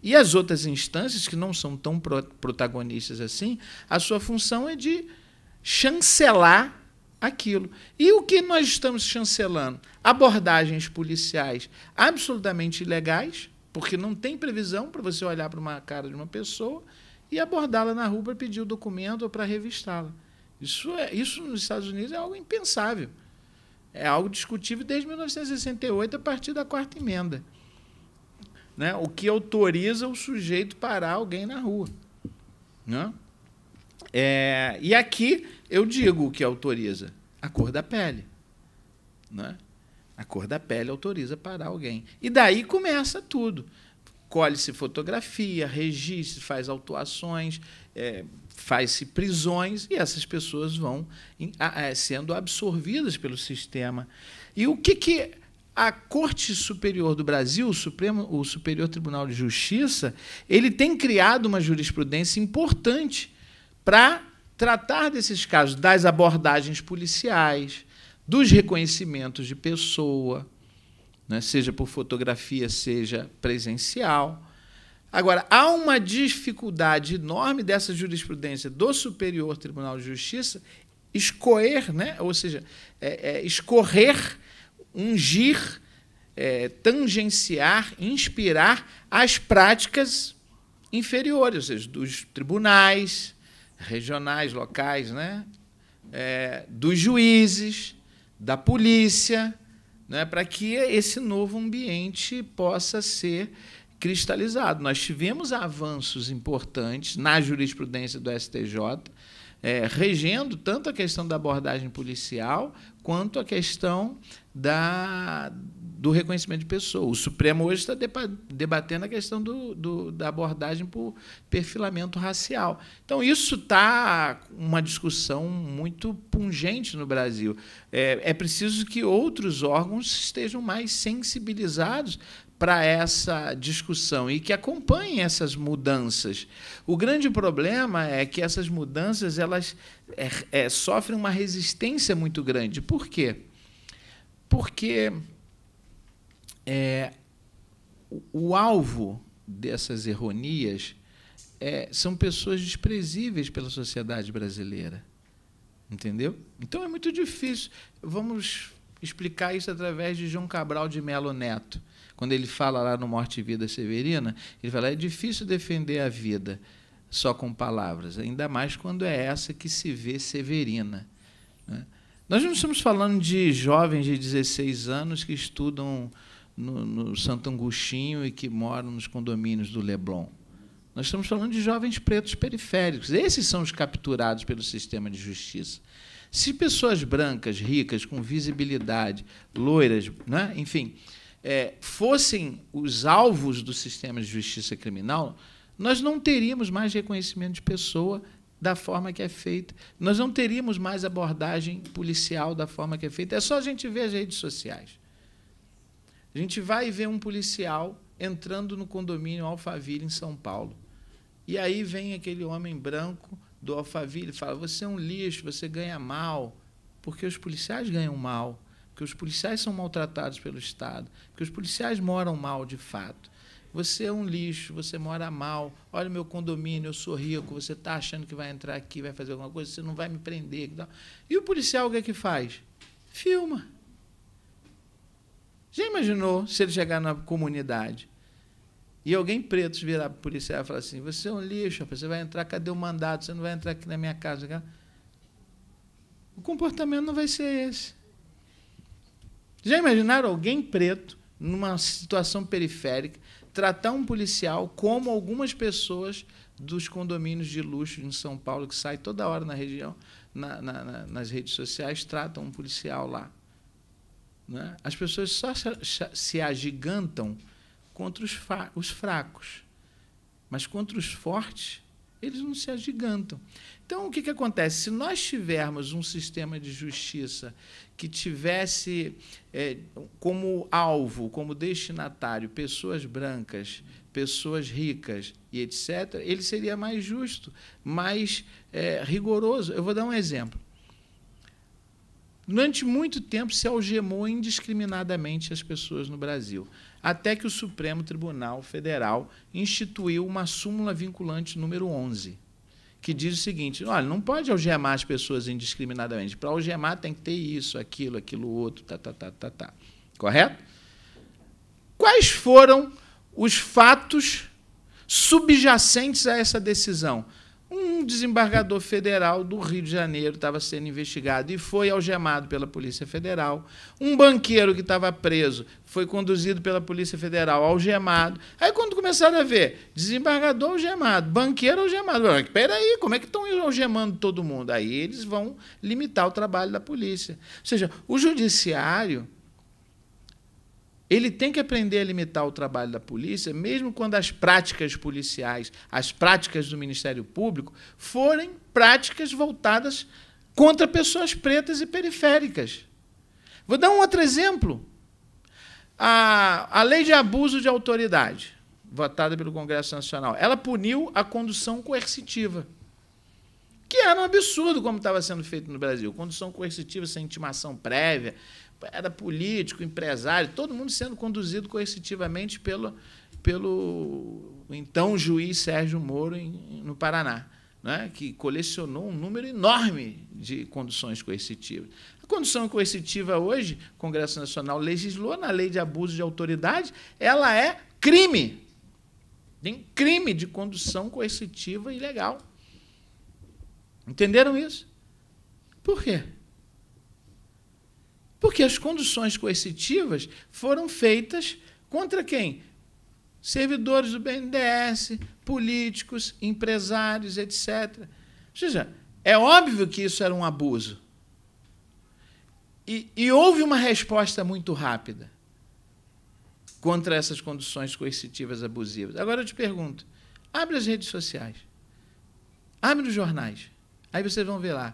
E as outras instâncias, que não são tão protagonistas assim, a sua função é de chancelar aquilo. E o que nós estamos chancelando? Abordagens policiais absolutamente ilegais, porque não tem previsão para você olhar para uma cara de uma pessoa e abordá-la na rua para pedir o documento ou para revistá-la. Isso, é, isso nos Estados Unidos é algo impensável. É algo discutível desde 1968, a partir da quarta emenda né, o que autoriza o sujeito parar alguém na rua. Né? É, e aqui eu digo o que autoriza: a cor da pele. Né? A cor da pele autoriza parar alguém. E daí começa tudo. Colhe-se fotografia, registra, faz autuações, é, faz-se prisões e essas pessoas vão é, sendo absorvidas pelo sistema. E o que, que a Corte Superior do Brasil, o Supremo, o Superior Tribunal de Justiça, ele tem criado uma jurisprudência importante para tratar desses casos, das abordagens policiais, dos reconhecimentos de pessoa, né, seja por fotografia, seja presencial. Agora, há uma dificuldade enorme dessa jurisprudência do Superior Tribunal de Justiça escoer, né, ou seja, é, é, escorrer ungir, é, tangenciar, inspirar as práticas inferiores, ou seja, dos tribunais regionais, locais, né? É, dos juízes, da polícia, né? para que esse novo ambiente possa ser cristalizado. Nós tivemos avanços importantes na jurisprudência do STJ, é, regendo tanto a questão da abordagem policial quanto a questão da, do reconhecimento de pessoa. O Supremo hoje está debatendo a questão do, do, da abordagem por perfilamento racial. Então, isso está uma discussão muito pungente no Brasil. É, é preciso que outros órgãos estejam mais sensibilizados para essa discussão e que acompanhem essas mudanças. O grande problema é que essas mudanças elas é, é, sofrem uma resistência muito grande. Por quê? Porque é, o, alvo dessas erronias é, são pessoas desprezíveis pela sociedade brasileira. Entendeu? Então é muito difícil. Vamos explicar isso através de João Cabral de Melo Neto. Quando ele fala lá no Morte e Vida Severina, ele fala: é difícil defender a vida só com palavras, ainda mais quando é essa que se vê severina. Né? Nós não estamos falando de jovens de 16 anos que estudam no, no Santo Angostinho e que moram nos condomínios do Leblon. Nós estamos falando de jovens pretos periféricos. Esses são os capturados pelo sistema de justiça. Se pessoas brancas, ricas, com visibilidade, loiras, né? enfim, é, fossem os alvos do sistema de justiça criminal, nós não teríamos mais reconhecimento de pessoa da forma que é feita. Nós não teríamos mais abordagem policial da forma que é feita. É só a gente ver as redes sociais. A gente vai ver um policial entrando no condomínio Alphaville, em São Paulo. E aí vem aquele homem branco do Alphaville e fala: Você é um lixo, você ganha mal. Porque os policiais ganham mal. Porque os policiais são maltratados pelo Estado. Porque os policiais moram mal de fato. você é um lixo, você mora mal, olha o meu condomínio, eu sou rico, você está achando que vai entrar aqui, vai fazer alguma coisa, você não vai me prender. E o policial o que é que faz? Filma. Já imaginou se ele chegar na comunidade e alguém preto virar para o policial e falar assim: Você é um lixo, você vai entrar, cadê o mandato? Você não vai entrar aqui na minha casa. O comportamento não vai ser esse. Já imaginaram alguém preto, numa situação periférica, tratar um policial como algumas pessoas dos condomínios de luxo em São Paulo, que saem toda hora na região, na, na, nas redes sociais, tratam um policial lá? Né? As pessoas só se agigantam contra os, os fracos, mas contra os fortes, eles não se agigantam. Então, o que, que acontece? Se nós tivermos um sistema de justiça que tivesse é, como alvo, como destinatário, pessoas brancas, pessoas ricas e etc., ele seria mais justo, mais é, rigoroso. Eu vou dar um exemplo. Durante muito tempo se algemou indiscriminadamente as pessoas no Brasil, até que o Supremo Tribunal Federal instituiu uma súmula vinculante número 11, que diz o seguinte: olha, não pode algemar as pessoas indiscriminadamente. Para algemar tem que ter isso, aquilo, aquilo outro, tá, tá, tá, tá, tá. Correto? Quais foram os fatos subjacentes a essa decisão? Um desembargador federal do Rio de Janeiro estava sendo investigado e foi algemado pela Polícia Federal. Um banqueiro que estava preso foi conduzido pela Polícia Federal algemado. Aí, quando começaram a ver, desembargador algemado, banqueiro algemado. Espera aí, como é que estão algemando todo mundo? Aí eles vão limitar o trabalho da polícia. Ou seja, o judiciário ele tem que aprender a limitar o trabalho da polícia, mesmo quando as práticas policiais, as práticas do Ministério Público, forem práticas voltadas contra pessoas pretas e periféricas. Vou dar um outro exemplo. A, a lei de abuso de autoridade, votada pelo Congresso Nacional, ela puniu a condução coercitiva, que era um absurdo como estava sendo feito no Brasil. Condução coercitiva sem intimação prévia, era político, empresário, todo mundo sendo conduzido coercitivamente pelo, pelo então juiz Sérgio Moro em, no Paraná, né, que colecionou um número enorme de conduções coercitivas. A condução coercitiva hoje, o Congresso Nacional legislou na lei de abuso de autoridade, ela é crime. Tem crime de condução coercitiva ilegal. Entenderam isso? Por quê? Porque as conduções coercitivas foram feitas contra quem? Servidores do BNDES, políticos, empresários, etc. Ou seja, é óbvio que isso era um abuso. E, e houve uma resposta muito rápida contra essas conduções coercitivas abusivas. Agora eu te pergunto: abre as redes sociais, abre os jornais, aí vocês vão ver lá.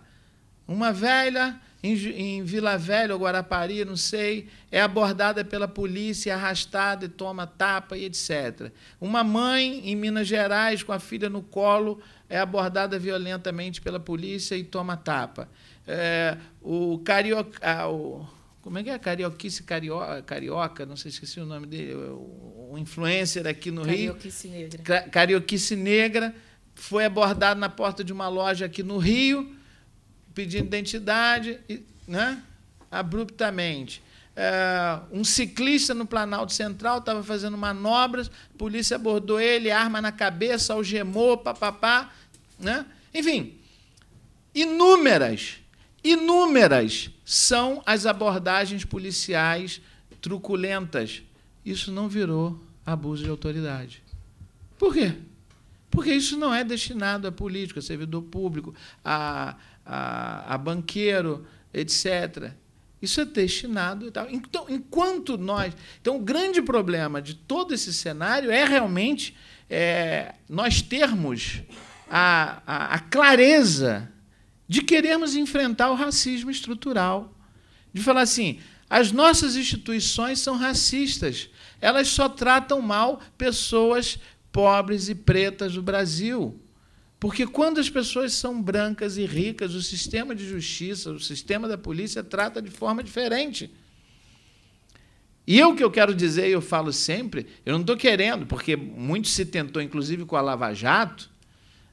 Uma velha em, em Vila Velha ou Guarapari, não sei, é abordada pela polícia, arrastada e toma tapa e etc. Uma mãe em Minas Gerais com a filha no colo é abordada violentamente pela polícia e toma tapa. É, o carioca. Ah, o, como é que é? Carioquice carioca, carioca, não sei, esqueci o nome dele, o, o influencer aqui no Carioquice Rio. Negra. Carioquice Negra foi abordado na porta de uma loja aqui no Rio pedindo identidade, né? abruptamente. É, um ciclista no Planalto Central estava fazendo manobras, a polícia abordou ele, arma na cabeça, algemou, papapá. Né? Enfim, inúmeras, inúmeras são as abordagens policiais truculentas. Isso não virou abuso de autoridade. Por quê? Porque isso não é destinado a político, a servidor público, a, a, a banqueiro, etc. Isso é destinado e tal. Então, enquanto nós. Então, o grande problema de todo esse cenário é realmente é, nós termos a, a, a clareza de querermos enfrentar o racismo estrutural. De falar assim: as nossas instituições são racistas. Elas só tratam mal pessoas pobres e pretas do Brasil. Porque quando as pessoas são brancas e ricas, o sistema de justiça, o sistema da polícia trata de forma diferente. E eu que eu quero dizer, e eu falo sempre, eu não estou querendo, porque muito se tentou, inclusive com a Lava Jato,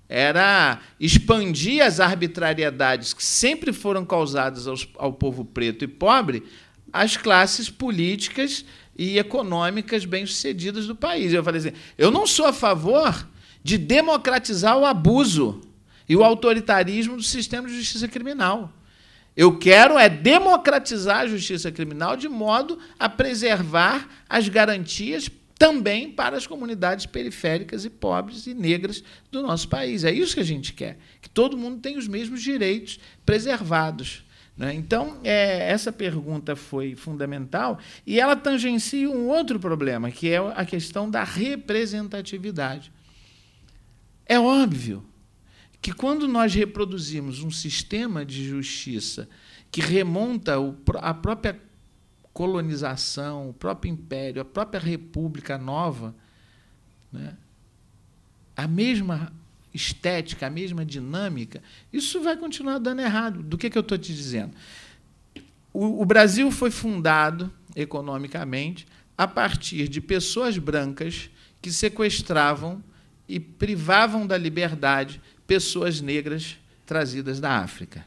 era expandir as arbitrariedades que sempre foram causadas aos, ao povo preto e pobre às classes políticas e econômicas bem-sucedidas do país. Eu falei assim: eu não sou a favor de democratizar o abuso e o autoritarismo do sistema de justiça criminal. Eu quero é democratizar a justiça criminal de modo a preservar as garantias também para as comunidades periféricas e pobres e negras do nosso país. É isso que a gente quer, que todo mundo tenha os mesmos direitos preservados. Né? Então, é, essa pergunta foi fundamental e ela tangencia um outro problema, que é a questão da representatividade. É óbvio que quando nós reproduzimos um sistema de justiça que remonta a própria colonização, o próprio império, a própria república nova, né, a mesma estética, a mesma dinâmica, isso vai continuar dando errado. Do que, que eu estou te dizendo? O, o Brasil foi fundado economicamente a partir de pessoas brancas que sequestravam e privavam da liberdade pessoas negras trazidas da África.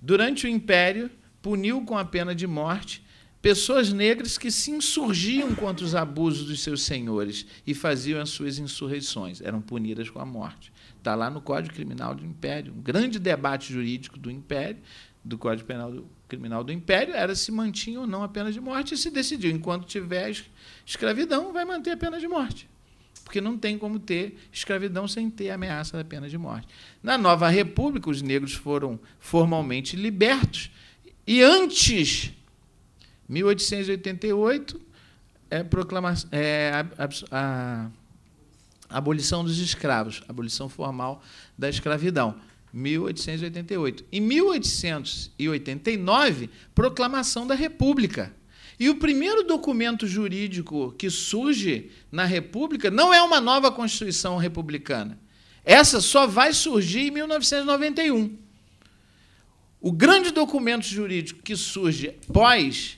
Durante o Império, puniu com a pena de morte pessoas negras que se insurgiam contra os abusos dos seus senhores e faziam as suas insurreições. Eram punidas com a morte. Está lá no Código Criminal do Império. Um grande debate jurídico do Império, do Código Penal do, Criminal do Império, era se mantinha ou não a pena de morte e se decidiu, enquanto tiver escravidão, vai manter a pena de morte porque não tem como ter escravidão sem ter ameaça da pena de morte. Na nova república, os negros foram formalmente libertos, e antes, 1888, é, proclama, é, a, a, a abolição dos escravos, abolição formal da escravidão. 1888. Em 1889, proclamação da República. E o primeiro documento jurídico que surge na República não é uma nova Constituição republicana. Essa só vai surgir em 1991. O grande documento jurídico que surge pós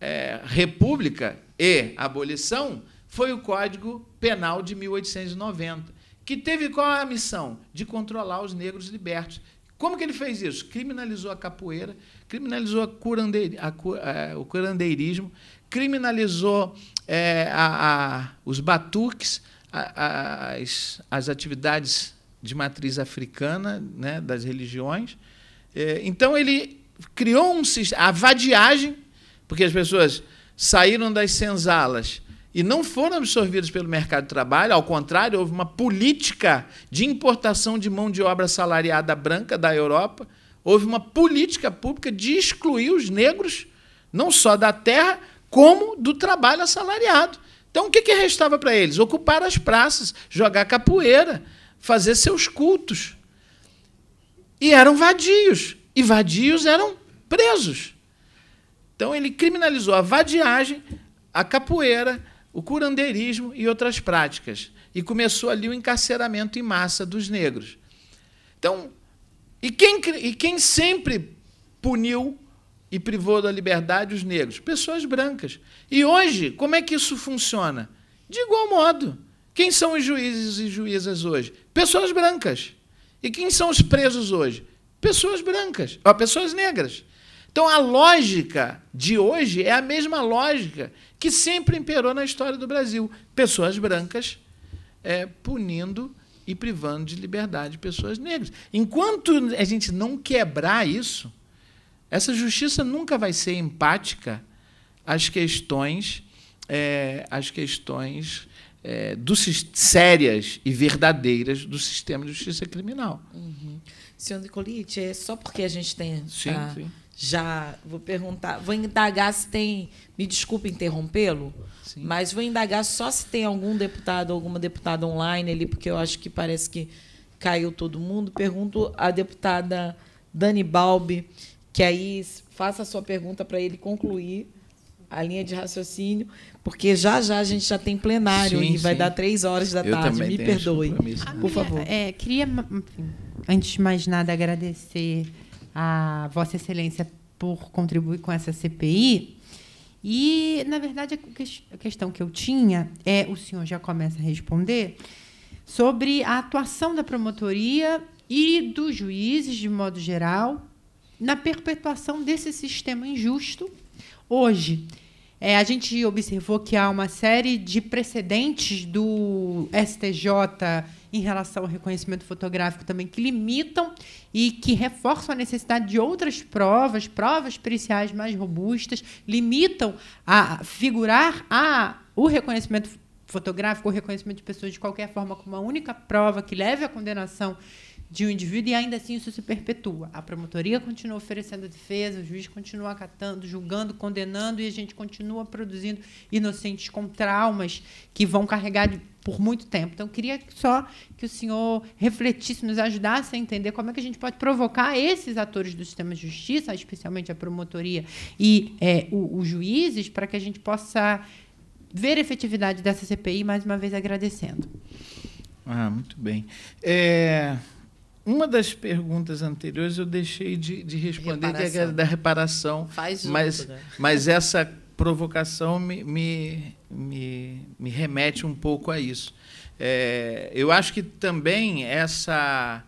é, República e abolição foi o Código Penal de 1890, que teve qual a missão? De controlar os negros libertos. Como que ele fez isso? Criminalizou a capoeira, criminalizou a curandeir, a, a, o curandeirismo, criminalizou é, a, os batuques, as, as atividades de matriz africana, né, das religiões. É, então, ele criou um sistema, a vadiagem, porque as pessoas saíram das senzalas e não foram absorvidos pelo mercado de trabalho, ao contrário, houve uma política de importação de mão de obra salariada branca da Europa, houve uma política pública de excluir os negros, não só da terra, como do trabalho assalariado. Então, o que, que restava para eles? Ocupar as praças, jogar capoeira, fazer seus cultos. E eram vadios. E vadios eram presos. Então, ele criminalizou a vadiagem, a capoeira, o curandeirismo e outras práticas. E começou ali o encarceramento em massa dos negros. Então, e quem, e quem sempre puniu e privou da liberdade os negros? Pessoas brancas. E hoje, como é que isso funciona? De igual modo. Quem são os juízes e juízas hoje? Pessoas brancas. E quem são os presos hoje? Pessoas brancas, ó, pessoas negras. Então a lógica de hoje é a mesma lógica que sempre imperou na história do Brasil. Pessoas brancas é, punindo e privando de liberdade pessoas negras. Enquanto a gente não quebrar isso, essa justiça nunca vai ser empática às questões, é, às questões é, do, sérias e verdadeiras do sistema de justiça criminal. Uhum. Senhor Nicolite, é só porque a gente tem. Sim, tá, sim. Já vou perguntar, vou indagar se tem. Me desculpe interrompê-lo, mas vou indagar só se tem algum deputado, alguma deputada online ali, porque eu acho que parece que caiu todo mundo. Pergunto à deputada Dani Balbi, que aí faça a sua pergunta para ele concluir a linha de raciocínio, porque já já a gente já tem plenário sim, e vai sim. dar três horas da eu tarde. Me perdoe, por favor. É, queria, antes de mais nada, agradecer a Vossa Excelência por contribuir com essa CPI E, na verdade, a questão que eu tinha é, o senhor já começa a responder, sobre a atuação da promotoria e dos juízes, de modo geral, na perpetuação desse sistema injusto. Hoje, é, a gente observou que há uma série de precedentes do STJ em relação ao reconhecimento fotográfico também que limitam e que reforçam a necessidade de outras provas, provas periciais mais robustas, limitam a figurar a, o reconhecimento fotográfico, o reconhecimento de pessoas de qualquer forma como uma única prova que leve à condenação de um indivíduo e ainda assim isso se perpetua. A promotoria continua oferecendo defesa, o juiz continua acatando, julgando, condenando e a gente continua produzindo inocentes com traumas que vão carregar de, por muito tempo. Então, queria só que o senhor refletisse, nos ajudasse a entender como é que a gente pode provocar esses atores do sistema de justiça, especialmente a promotoria e é, os juízes, para que a gente possa ver a efetividade dessa CPI, mais uma vez agradecendo. Ah, muito bem. É, uma das perguntas anteriores eu deixei de, de responder, reparação. que é da reparação. Faz mas, outro, né? mas essa provocação me, me, me, me, remete um pouco a isso. É, eu acho que também essa,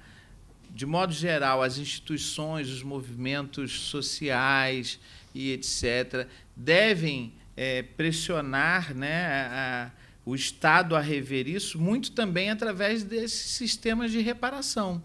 de modo geral, as instituições, os movimentos sociais e etc., devem é, pressionar né, a, a, o Estado a rever isso, muito também através desses sistemas de reparação,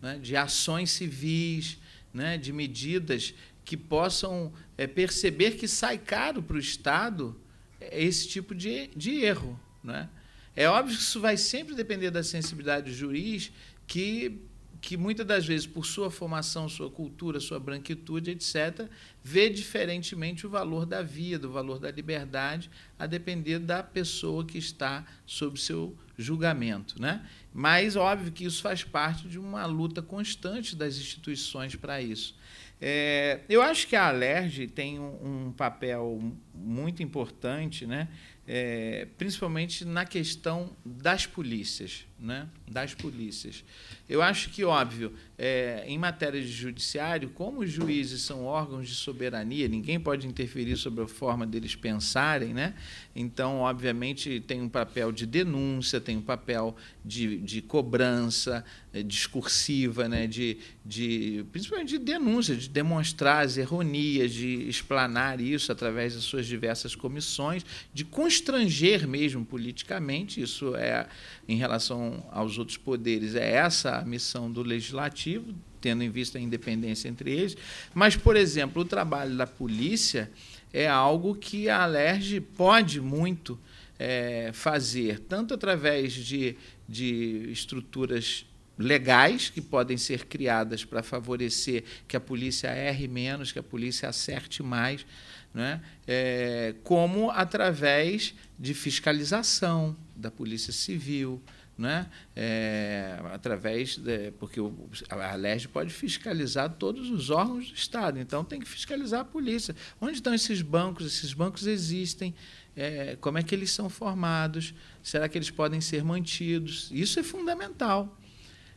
né, de ações civis, né, de medidas que possam é, perceber que sai caro para o Estado esse tipo de, de erro. Né? É óbvio que isso vai sempre depender da sensibilidade do juiz, que que muitas das vezes, por sua formação, sua cultura, sua branquitude, etc., vê diferentemente o valor da vida, o valor da liberdade, a depender da pessoa que está sob seu julgamento. Né? Mas, óbvio que isso faz parte de uma luta constante das instituições para isso. É, eu acho que a Alerj tem um, um papel muito importante, né? É, principalmente na questão das polícias. Né? Das polícias. Eu acho que, óbvio, é, em matéria de judiciário, como os juízes são órgãos de soberania, ninguém pode interferir sobre a forma deles pensarem, né? então, obviamente, tem um papel de denúncia, tem um papel de, de cobrança é, discursiva, né? de, de, principalmente de denúncia, de demonstrar as erronias, de explanar isso através das suas diversas comissões, de constranger mesmo politicamente, isso é em relação aos outros poderes, é essa a missão do legislativo, tendo em vista a independência entre eles. Mas, por exemplo, o trabalho da polícia é algo que a Alerj pode muito é, fazer, tanto através de, de estruturas legais que podem ser criadas para favorecer que a polícia erre menos, que a polícia acerte mais, né? É, como através de fiscalização da Polícia Civil, né? É, através de, porque o, a LERJ pode fiscalizar todos os órgãos do Estado, então tem que fiscalizar a polícia. Onde estão esses bancos? Esses bancos existem. É, como é que eles são formados? Será que eles podem ser mantidos? Isso é fundamental.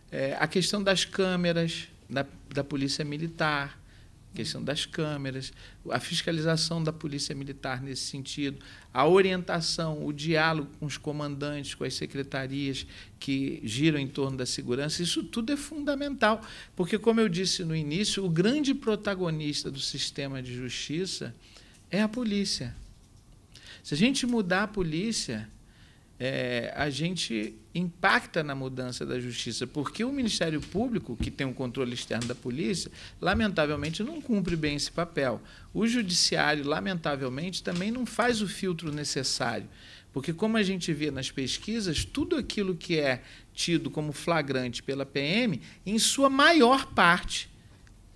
É, a questão das câmeras da, da polícia militar, questão das câmeras, a fiscalização da polícia militar nesse sentido, a orientação, o diálogo com os comandantes, com as secretarias que giram em torno da segurança, isso tudo é fundamental, porque, como eu disse no início, o grande protagonista do sistema de justiça é a polícia. Se a gente mudar a polícia, é, a gente impacta na mudança da justiça, porque o Ministério Público, que tem um controle externo da polícia, lamentavelmente não cumpre bem esse papel. O Judiciário, lamentavelmente, também não faz o filtro necessário. Porque, como a gente vê nas pesquisas, tudo aquilo que é tido como flagrante pela PM, em sua maior parte,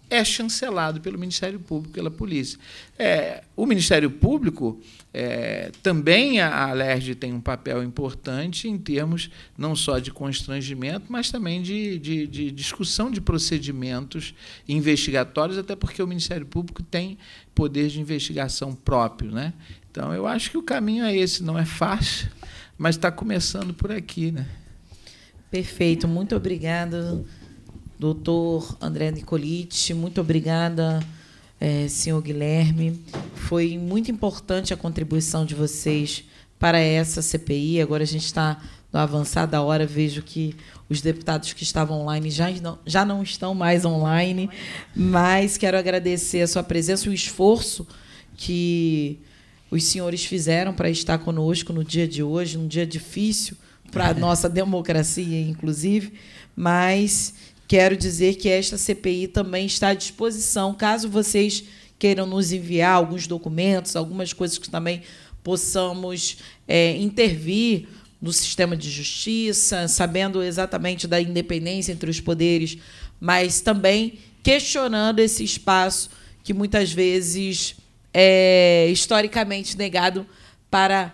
é chancelado pelo Ministério Público, pela polícia. É, o Ministério Público, é, também a Alerj tem um papel importante em termos não só de constrangimento, mas também de, de, de discussão de procedimentos investigatórios, até porque o Ministério Público tem poder de investigação próprio. Né? Então, eu acho que o caminho é esse, não é fácil, mas está começando por aqui. Né? Perfeito, muito obrigada doutor André Nicolite. Muito obrigada, é, senhor Guilherme. foi muito importante a contribuição de vocês para essa CPI. Agora a gente está no avançar da hora, vejo que os deputados que estavam online já não, já não estão mais online, mas quero agradecer a sua presença, o esforço que os senhores fizeram para estar conosco no dia de hoje, um dia difícil para a *laughs* nossa democracia, inclusive, mas quero dizer que esta CPI também está à disposição, caso vocês queiram nos enviar alguns documentos, algumas coisas que também possamos é, intervir no sistema de justiça, sabendo exatamente da independência entre os poderes, mas também questionando esse espaço que muitas vezes é historicamente negado para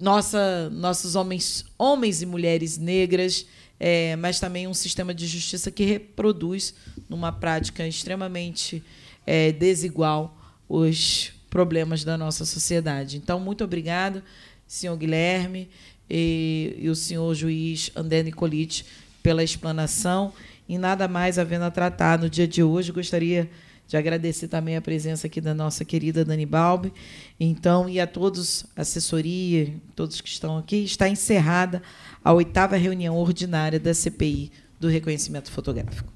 nossa, nossos homens, homens e mulheres negras, é, mas também um sistema de justiça que reproduz, numa prática extremamente é, desigual, os problemas da nossa sociedade. Então, muito obrigado, senhor Guilherme e, e o senhor juiz André Nicolite pela explanação. E nada mais havendo a tratar no dia de hoje, gostaria de agradecer também a presença aqui da nossa querida Dani Balbi. Então, e a todos, assessoria, todos que estão aqui, está encerrada a oitava reunião ordinária da CPI do reconhecimento fotográfico.